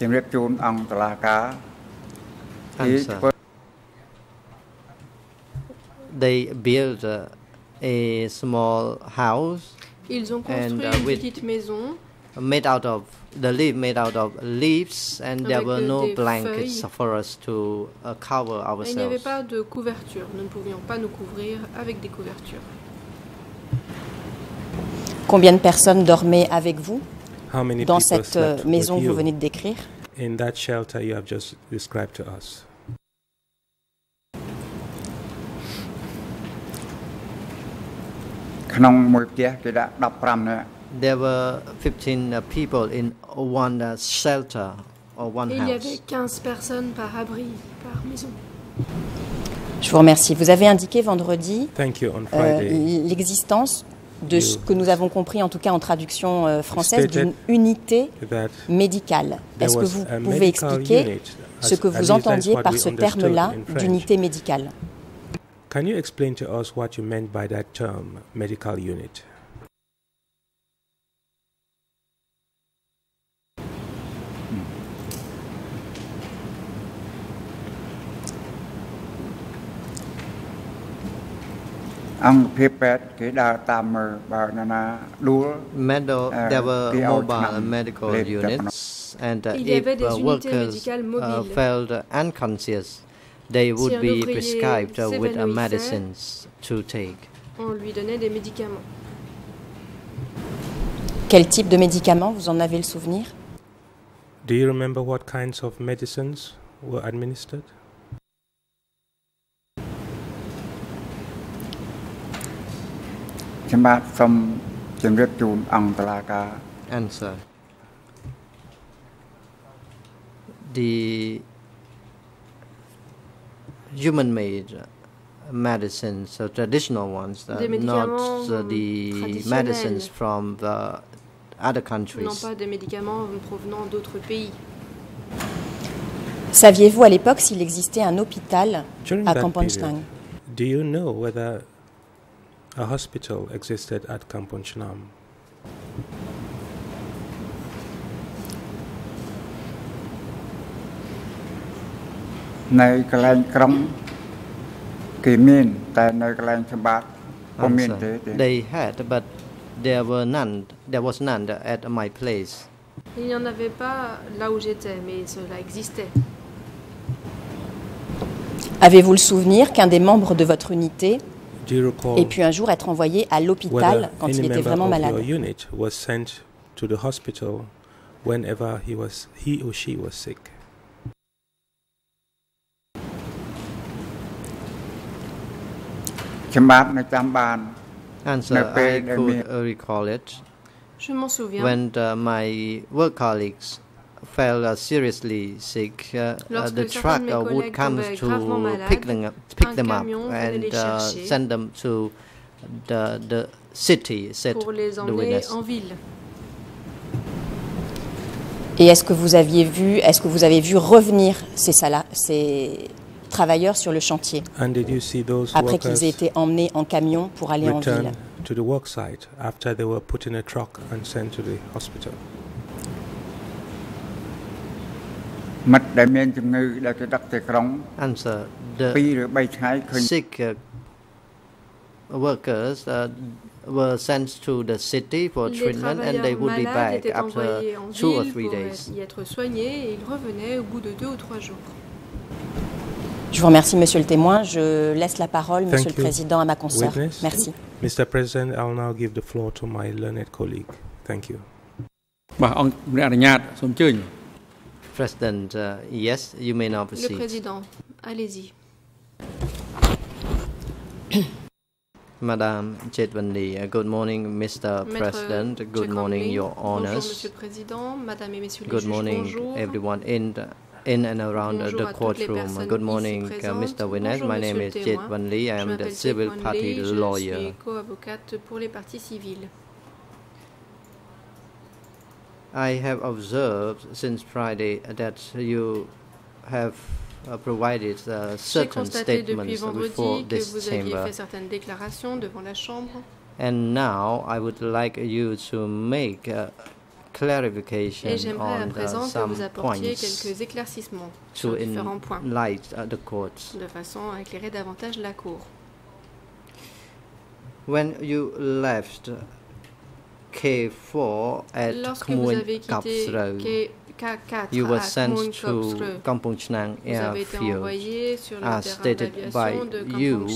ជម្រាបជូនអង្គតឡាការគឺ Answer. ធ្វើ They built uh, a small house Ils ont And, construit uh, une with- petite maison made out of the leaf made out of leaves, and there were no blankets feuilles. for us to uh, cover et il n'y avait ourselves. pas de couverture. Nous ne pouvions pas nous couvrir avec des couvertures. Combien de personnes dormaient avec vous How many dans people cette euh, slept maison with que vous you venez de décrire in that shelter you have just described to us? Il y avait 15 personnes par abri, par maison. Je vous remercie. Vous avez indiqué vendredi euh, l'existence de ce que nous avons compris, en tout cas en traduction euh, française, d'une unité médicale. Est-ce que vous pouvez expliquer ce que vous entendiez par ce terme-là d'unité médicale? Can you explain to us what you meant by that term, medical unit? Ông There were mobile medical units, and uh, if uh, workers uh, felt unconscious, they would be prescribed uh, with uh, medicines to take. Quel type de médicaments vous en avez le souvenir? Do you remember what kinds of medicines were administered? ខ្ញុំបាទសូមជម្រាបជូនអង្គតុលាការ Answer. The human-made medicines, so traditional ones, uh, Des not médicaments uh, the traditionnels. medicines from the other Non countries. pas des médicaments provenant d'autres pays. Saviez-vous à l'époque s'il existait un hôpital During à that Kamponchnang period, do you know whether a hospital existed at Kamponchanam. Answer. They had, but there were none. There was none at my place. Il n'y en avait pas là où j'étais, mais cela existait. Avez-vous le souvenir qu'un des membres de votre unité et puis un jour être envoyé à l'hôpital quand il était vraiment malade. Answer, I could recall it Je m'en souviens. when uh, my work colleagues fell uh, seriously sick, uh, uh, the truck uh, would come to pick them up, pick them up and les uh, send them to the the city. Said pour les the witness. en ville. Et est-ce que vous aviez vu, est-ce que vous avez vu revenir ces, sala- ces travailleurs sur le chantier? And did you see those après qu'ils aient été emmenés en camion pour aller en ville return to the work site after they were put in a truck and sent to the hospital? មិត្តដែលមានជំងឺដែលគេដឹកទៅក្រុង Answer: 2 The ឬ3ថ្ងៃឃើញ sick uh, workers uh, were sent to the city for Les treatment, and they travailleurs would be malades back étaient after envoyés en two or ville three pour days. y être soignés et ils revenaient au bout de deux ou trois jours. Je vous remercie, Monsieur le témoin. Je laisse la parole, Thank Monsieur le you, Président, à ma consoeur. witness. Merci. Mr. President, I'll now give the floor to my learned colleague. Thank you. បាទអង្គអ្នកអនុញ្ញាតសូមអញ្ជើញ President, uh, yes, you may now Le proceed. président, allez-y. Madam Chet Vanly, uh, good morning, Mr. Maître President. Good morning. Your Bonjour, Honors. Monsieur le Président, Madame et Messieurs les Good juges, morning, bonjour. everyone in the, in and around Bonjour the à toutes les courtroom. Good morning, uh. Mr. Bonjour, My name is le Jet témoin. Wan Lee. I am the civil party Lee, Je lawyer. suis co-avocate pour les parties civiles. I have observed since Friday that you have uh, provided J'ai certain statements before this chamber. fait certaines déclarations devant la Chambre. And now I would like you to make a clarification on uh, some points quelques éclaircissements to sur différents points, enlight uh, the court. de façon à éclairer davantage la Cour. When you left K4 at Kmoun Kapsreu. You were sent to Kampong Chhnang airfield. As stated by you,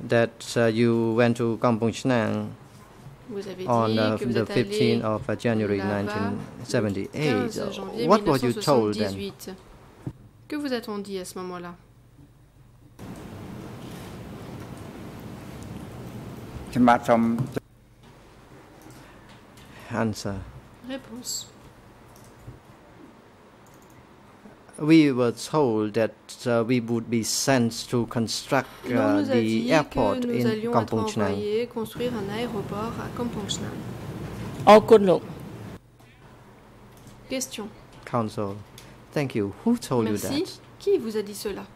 that uh, you went to Kampong Chhnang on uh, the 15th of uh, January 1978. What were you told then? Que vous a-t-on dit à ce moment-là? answer. Réponse. We were told that uh, we would be sent to construct uh, the airport in Kampong Chhnang. Oh, good look. Question. Council. Thank you. Who told Merci. you that? Qui vous a dit cela?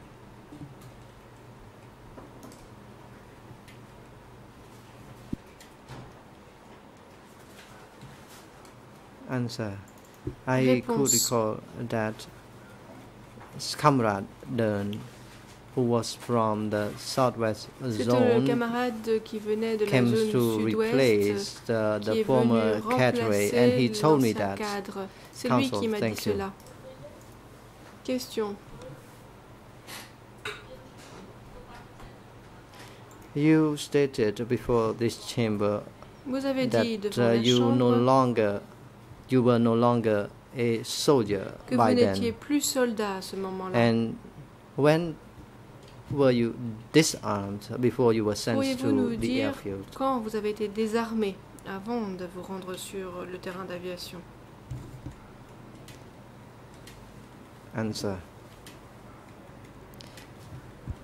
Answer. I could Réponse. recall that Kamrad Dern who was from the southwest zone qui venait de la came zone to replace the, the former cadre, and he told me that. cadre. C'est lui qui m'a dit thank you. cela. Question. You stated before this chamber Vous avez dit that uh, you no longer, you were no longer a soldier que vous by n'étiez then. plus soldat à ce moment-là. And when were you disarmed before you were sent to nous the dire airfield? quand vous avez été désarmé avant de vous rendre sur le terrain d'aviation? Answer.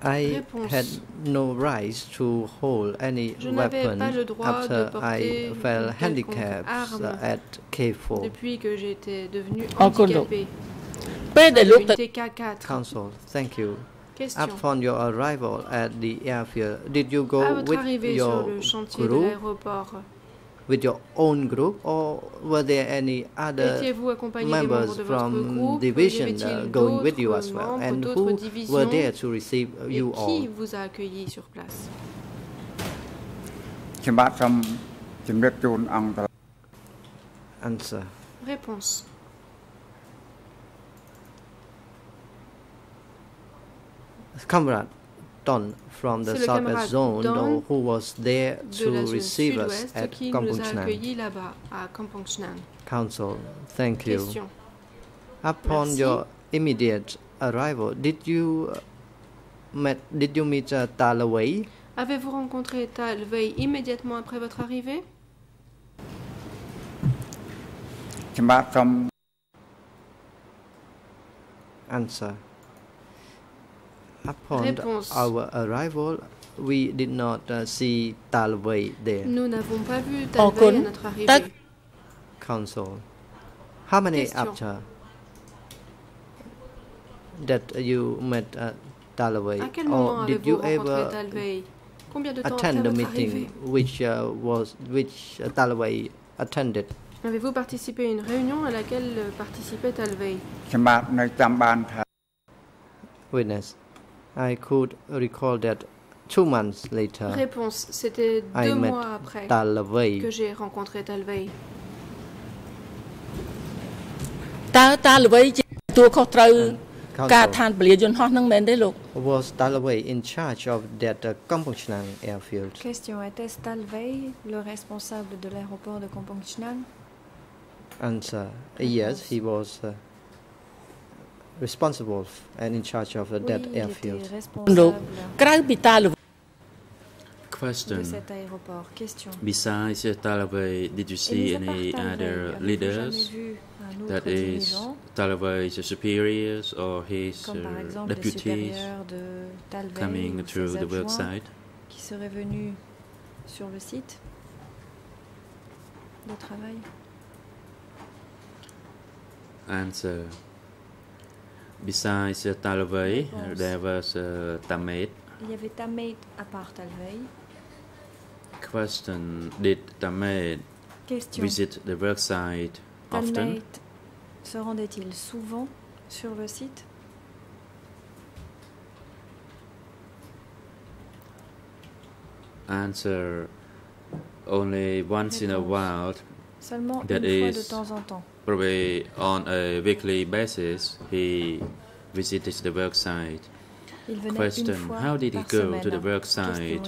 I had no right to hold any weapon after I fell handicapped at K4. Depuis Council, thank you. Question. Upon your arrival at the airfield, did you go with your group? with your own group, or were there any other members from division uh, going with you as well? And who were there to receive you all? Answer. Réponse. Comrade, Don from the C'est le southwest camarade zone Don though, who was there de to la zone receive us sud-ouest at qui nous a Kampong accueillis là-bas à Kampong Chnan. Council, thank you. Question. Upon Merci. your immediate arrival, did you uh, met did you meet uh, Talaway? Avez-vous rencontré Tal Wei immédiatement après votre arrivée ខ្ញុំបាទសូម Answer. Upon Réponse. our arrival, we did not uh, see Talvey there. Nous n'avons pas vu Talvey à notre arrivée. Council, how many Question. after that you met uh, Talvey, or did you ever de temps attend the meeting arrivée? which uh, was which uh, Talvey attended? Avez-vous participé à une réunion à laquelle euh, participait Talvey? Witness. I could recall that two months later. Réponse, c'était deux I mois après Talvey. que j'ai rencontré Talvey. តើតាល្វីជាទទួលខុសត្រូវការឋានពលាយន្តហោះនឹងមែនទេលោក euh, Was Talvey in charge of that uh, Kampong Chhnang airfield? Question, était Talvey le responsable de l'aéroport de Kampong Chhnang? Answer, yes, he was. Uh, responsible and in charge of that airfield. Question. Besides Talavay, did you see any other leaders? that is Talavay's superiors or his uh, deputies coming through the worksite. Qui sur le site de travail. Answer. Besides Réponse. there was uh, Tamet. Il y avait Tamet à part Tal Wei. Question. Did Tamet Question. visit the work site often? Talmate se rendait-il souvent sur le site? Answer. Only once in a Réponse. while, Seulement That une fois de temps en temps. Probably on a weekly basis, he visited the work site. Il venait une Question. How did he go to the work site?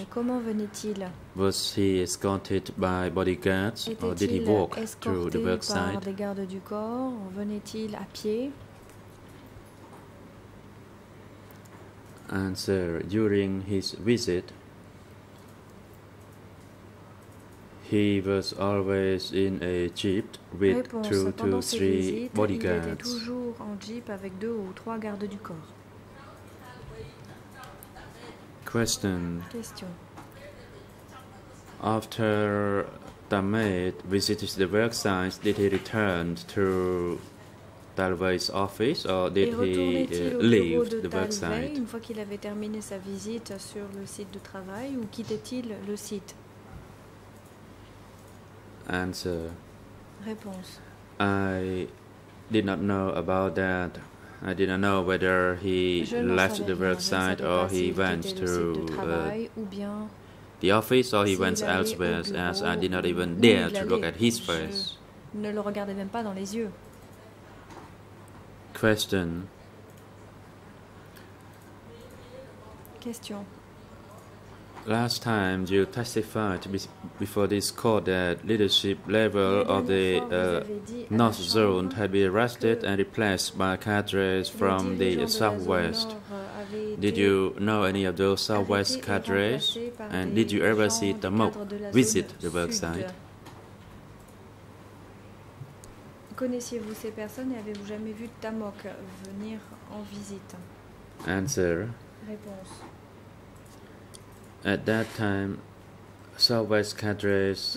Was he escorted by bodyguards or did he walk through the work site? des gardes du corps Venait-il à pied Answer. During his visit, he was always in a jeep with Réponse. two to Pendant ses three visites, il était bodyguards. toujours en jeep avec deux ou trois gardes du corps. Question. Question. After Tamet visited the work site, did he return to Talway's office or Et did he retournait-il uh, au bureau leave de the work Tal Wei site? une fois qu'il avait terminé sa visite sur le site de travail ou quittait-il le site? Answer. Réponse. I did not know about that. I didn't know whether he left the rien. work Je ne site savais or he went to uh, travail ou bien the office or he went elsewhere as I did not even dare to look at his face. ne le regardais même pas dans les yeux. Question Question. Last time you testified before this court that leadership level of the dernière fois, vous uh, avez dit à la North Zone had been arrested and replaced by cadres from the de la zone southwest. Did you know any of those southwest cadres? And did you ever see Ta Mok cadre de la visit the work site? Connaissiez-vous ces personnes et avez-vous jamais vu Ta Mok venir en visite Answer. Réponse. At that time, Southwest cadres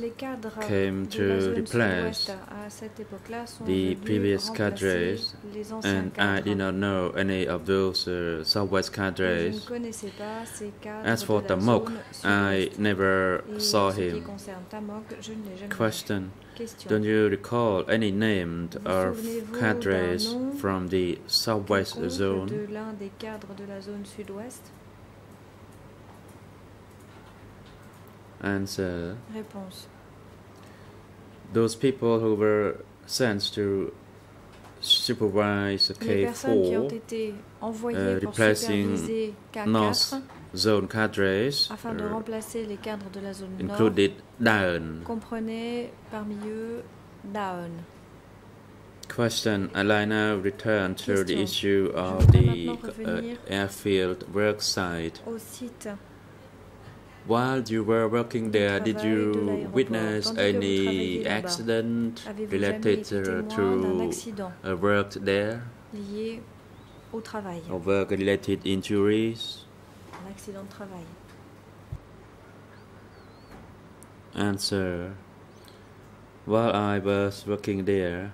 came to replace sud-ouest à cette époque-là sont the previous cadres, and I did not know any of those uh, Southwest Et je ne cadres. connaissais pas ces cadres As for Ta Mok, I never saw en ce qui him. concerne Ta Mok, je ne l'ai jamais vu. Question. Don't you recall any named Vous of cadres from the Southwest zone? de l'un des cadres de la zone sud-ouest Answer. Réponse. Those people who were sent to supervise Les personnes qui ont K4 été envoyées euh, replacing North zone cadres afin de uh, remplacer les cadres de la zone included Daun. comprenait parmi eux Daon. Question. I'd like now return to the Question. issue of the uh, airfield work site. Au site While you were working there, did you witness Tandis que vous any accident related uh, to uh, work there au travail, or work related injuries? un accident de travail Answer. While I was working there,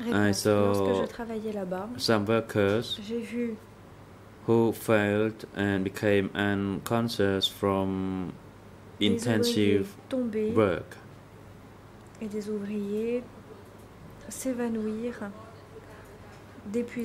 Réponse. saw Lorsque je travaillais là-bas, some workers j'ai vu who failed and became unconscious from intensive work. et des ouvriers s'évanouir d'épuisement au travail.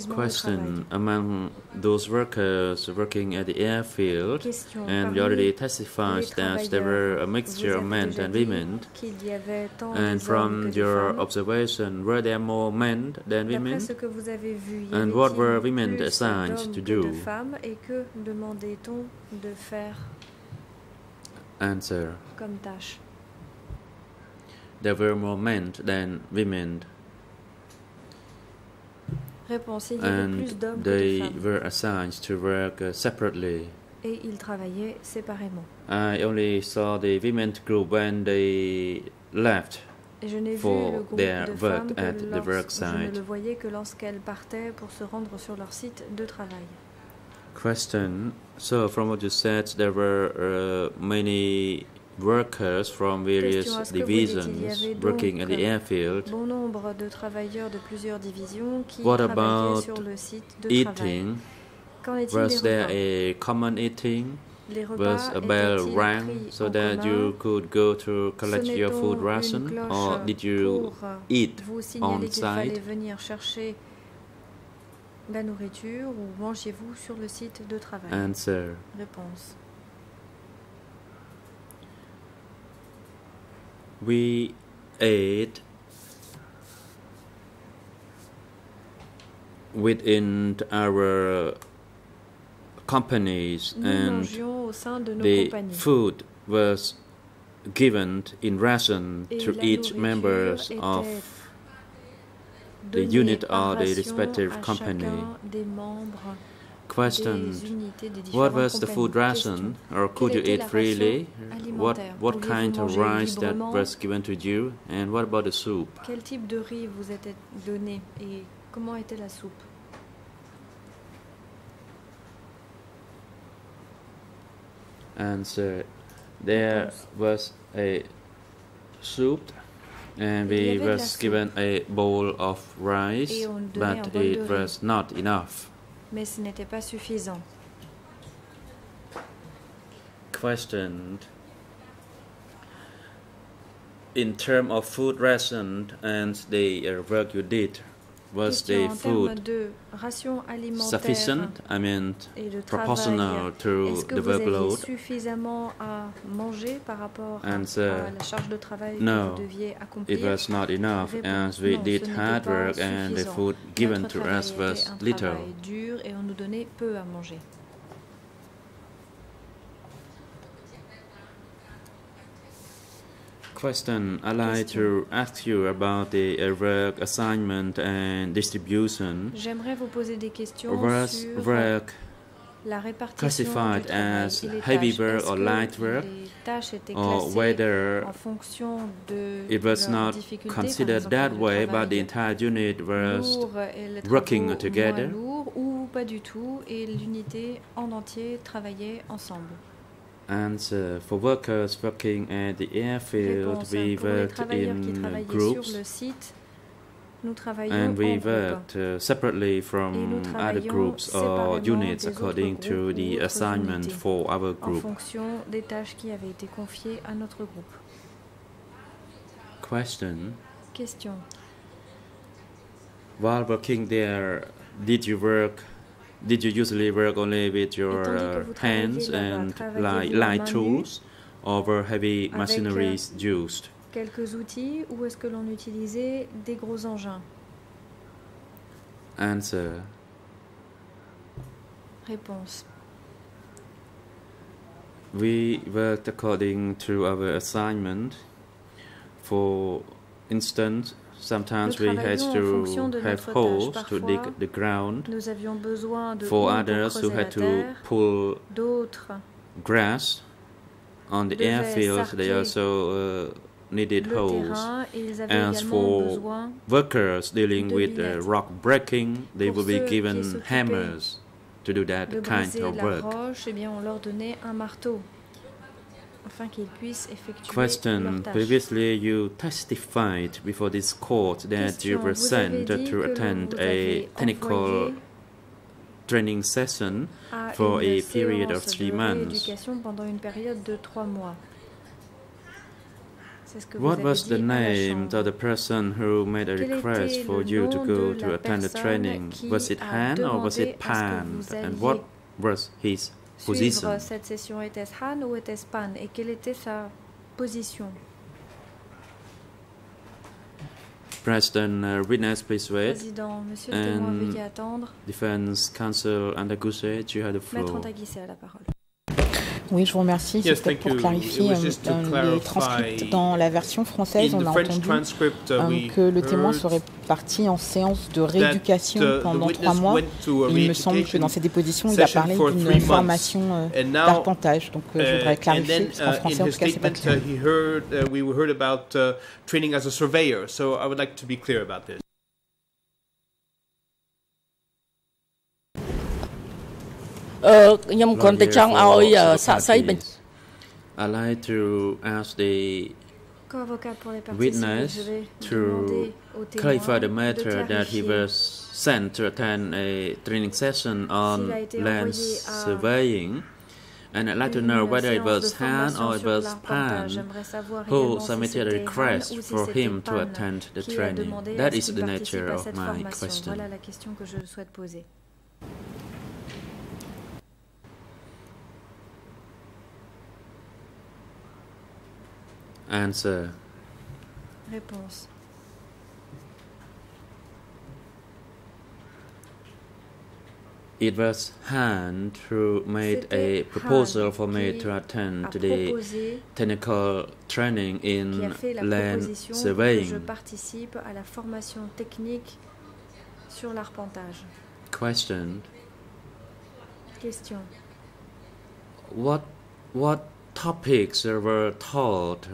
Question among those workers working at the airfield, and you already testified that there were a mixture of men and women. qu'il y avait tant And from your observation, were there more men than women? ce que vous avez vu, y And what were women assigned to do? femmes et que demandait-on de faire Answer. There were more men than women, Réponse, il y avait and plus d'hommes que de they femmes were assigned to work uh, separately. et ils travaillaient séparément. I only saw the women group when they left. Et je n'ai vu For le groupe their de femmes que at the lors- work je ne site. le voyais que lorsqu'elles partaient pour se rendre sur leur site de travail. Question. So, from what you said, there were uh, many workers from various Question, est-ce que vous dites, il y divisions working at the airfield. Bon nombre de travailleurs de plusieurs divisions qui What about sur le site de. Eating. Was there a common eating? Was a bell rang so that you could go to collect your food ration? Or did you euh, eat on signaler qu'il fallait site? la nourriture ou mangez-vous sur le site de travail Answer. Réponse. We ate within our companies and mangions au sein de nos the food was given in ration to each members of the unit or the respective company. Question. des unités des What was the food ration, or could you eat freely? What what kind of rice that was given to you, and what about the soup? Quel type de riz vous était donné et comment était la soupe Answer. There was a soup, and we avait de la was given a bowl of rice, Et on donnait un but it was not enough. Mais ce n'était pas suffisant. Questioned. In terms of food ration and the work you did, was the food de ration alimentaire sufficient? I mean, proportional to the workload? suffisamment à manger par rapport à, Answer, à la charge de travail que no, It was not enough, as we did hard work and the food given to us was little. Question I'd like to ask you about the uh, work assignment and distribution. J'aimerais vous poser des questions Was sur work la répartition classified du as et les heavy work or light work, or whether en fonction de it was not considered that way, but the entire unit was lourd working together? lourds ou pas du tout et l'unité en entier travaillait ensemble? Answer for workers working at the airfield, Réponse. we worked in uh, groups sur le site, nous and we worked uh, separately from other groups or units according to the assignment unités, for our group. des qui été à notre. Question Question. While working there, did you work? Did you usually work only with your Étant donné que uh, hands and light, light tools, or heavy euh, machineries used? Quelques outils ou est-ce que l'on utilisait des gros engins Answer: Réponse. We worked according to our assignment. For instance, sometimes we had travaillions en fonction to have holes to dig the ground. Nous avions besoin de For others who had to pull grass on the airfield, they also uh, needed holes. terrain et ils avaient As for workers dealing with uh, rock breaking, they will be given hammers to do that kind of work. Question. Previously, you testified before this court that you were sent to attend a technical training session for a period of three months. rééducation pendant une période de trois mois. C'est ce que vous What was the name of the person who made a request for you to go to attend the training? Was it Han or was it Pan? And what was his position? Suivre cette session était-ce Han ou était-ce Pan et quelle était sa position President uh, witness, please wait. Président, monsieur le témoin, And veuillez attendre. Defense counsel Andagousset, you have the Maître floor. Antaguissé a la parole. Oui, je vous remercie. C'est Yes, peut-être thank pour you. clarifier It was euh, just to dans les clarify, transcripts. Dans la version française, in on the a French entendu transcript, uh, euh, we que le témoin heard serait parti en séance de that, rééducation uh, the pendant witness trois mois. went to a Et il me semble que re-education dans ses dépositions, il a session parlé for three d'une months. formation euh, And now, d'arpentage. Donc euh, je voudrais Uh, clarifier, and then, parce qu'en uh, français, in en his tout cas, c'est pas statement, clair. ខ្ញុំគ្រាន់តែចង់ឲ្យអឺ Lawyer សាក for សីបញ្ parties. I'd like to ask the Co-avocat pour les parties witness civiles, je vais to demander au témoin clarify the de matter that he clarifier was sent to attend a training session on S'il a été land envoyé à surveying. And I'd like to know une whether it séance was de Han formation or it sur was l'arpentage. Pan J'aimerais savoir who également si submitted a c'était Han request ou si for c'était him to Pan attend the qui a training. demandé à That ce is qu'il the participe nature à of cette my formation. question. Answer. Réponse. It was Han who made a proposal for me to attend to the technical training in land proposition que je surveying. participe à la formation technique sur l'arpentage. Question. Question. What what topics were taught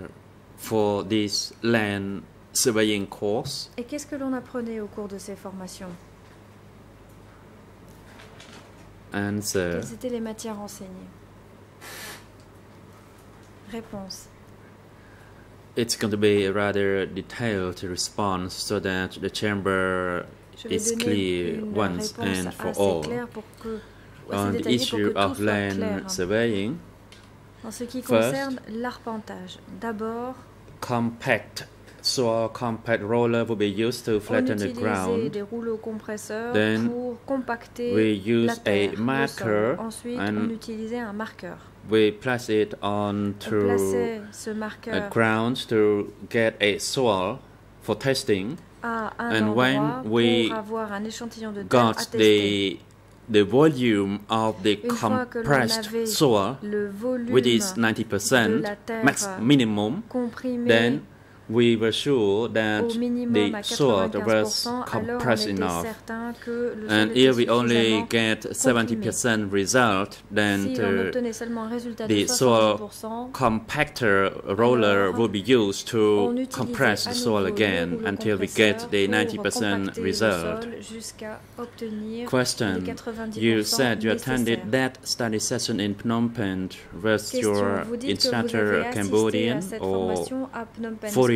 for this land surveying course? Et qu'est-ce que l'on apprenait au cours de ces formations? Answer. Quelles étaient les matières enseignées? Réponse. It's going to be a rather detailed response so that the chamber is clear once and for all. On the issue que of soit clair. land surveying, En ce qui concerne l'arpentage, d'abord, compact soil compact roller will be used to flatten the ground. des rouleaux compresseurs Then pour compacter we use la terre, a le sol. marker Ensuite, on utilisait un marqueur. we place it On plaçait ce a marqueur ground to get a soil for testing. à un and when endroit we pour avoir un échantillon de terre à tester. the the volume of the Une fois que l'on compressed soil, which is 90% la max minimum, then we were sure that the soil was 95%, alors on compressed enough. certain que le sol And if we only get 70% result, then Si uh, the, obtenait seulement un résultat de the soil compactor roller will be used to compress the soil again until we get the 90% result. sol jusqu'à obtenir Question. You said you attended that study session in Phnom Penh. Was your Vous dites que vous instructor Cambodian or formation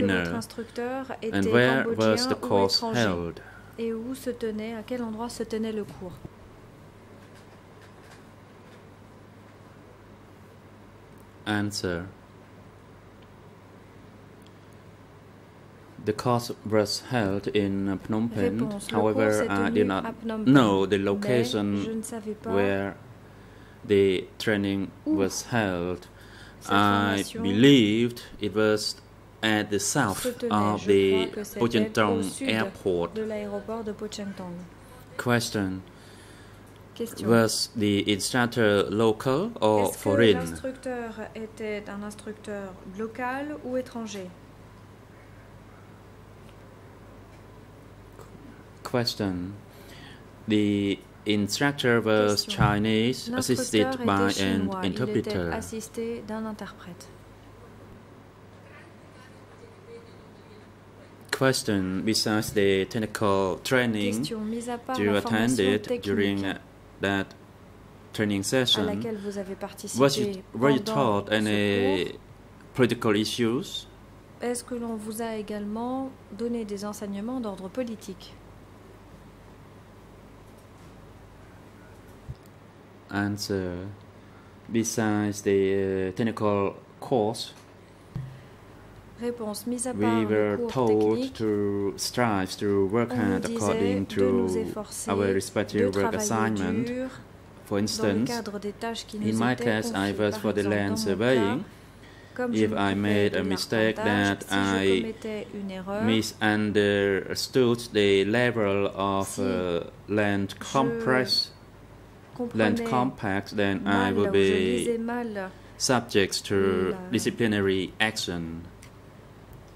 à Phnom Penh. Est-ce que foreigner? votre instructeur était And where was the course held? Et où se tenait, à quel endroit se tenait le cours Answer. The course was held in Phnom Penh. Réponse. However, I did not know the location je ne savais pas where the training was held. I believed it was at the south of the crois que c'était au Pochentong sud airport. de Pochentong. Question. Question. Was the instructor local or foreign? l'instructeur était un instructeur local ou étranger Question. The instructor was. Chinese, assisted by an chinois. Il était interpreter. assisté d'un interprète. Question. Besides the technical training, you attended during that training session. laquelle vous avez participé Was you, were you taught any political issues? est-ce que l'on vous a également donné des enseignements d'ordre politique? Answer. Besides the uh, technical course, Réponse. Mis à part we were told to strive to work hard according to our respective work assignment. For instance, cadre des tâches qui nous in my case, I was for the land surveying. cas, comme je If I made a mistake that I commettais une erreur, misunderstood the level of uh, land compress, land compact, then I mal, will ou je lisais be subject to disciplinary action. le degré de compactage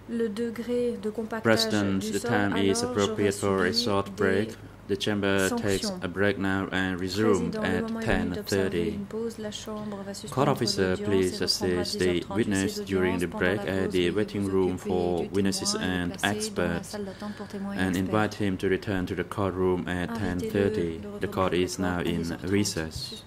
President, the time is appropriate for a short break. The chamber takes a break now and resumes at le moment est venu d'observer 10:30. une pause. La chambre va Court officer, please et reprendra à assist the witness during the break at the waiting room for witnesses and le placer dans la experts salle d'attente pour témoins et and invite him to return to the courtroom at 10:30. The court is now in recess.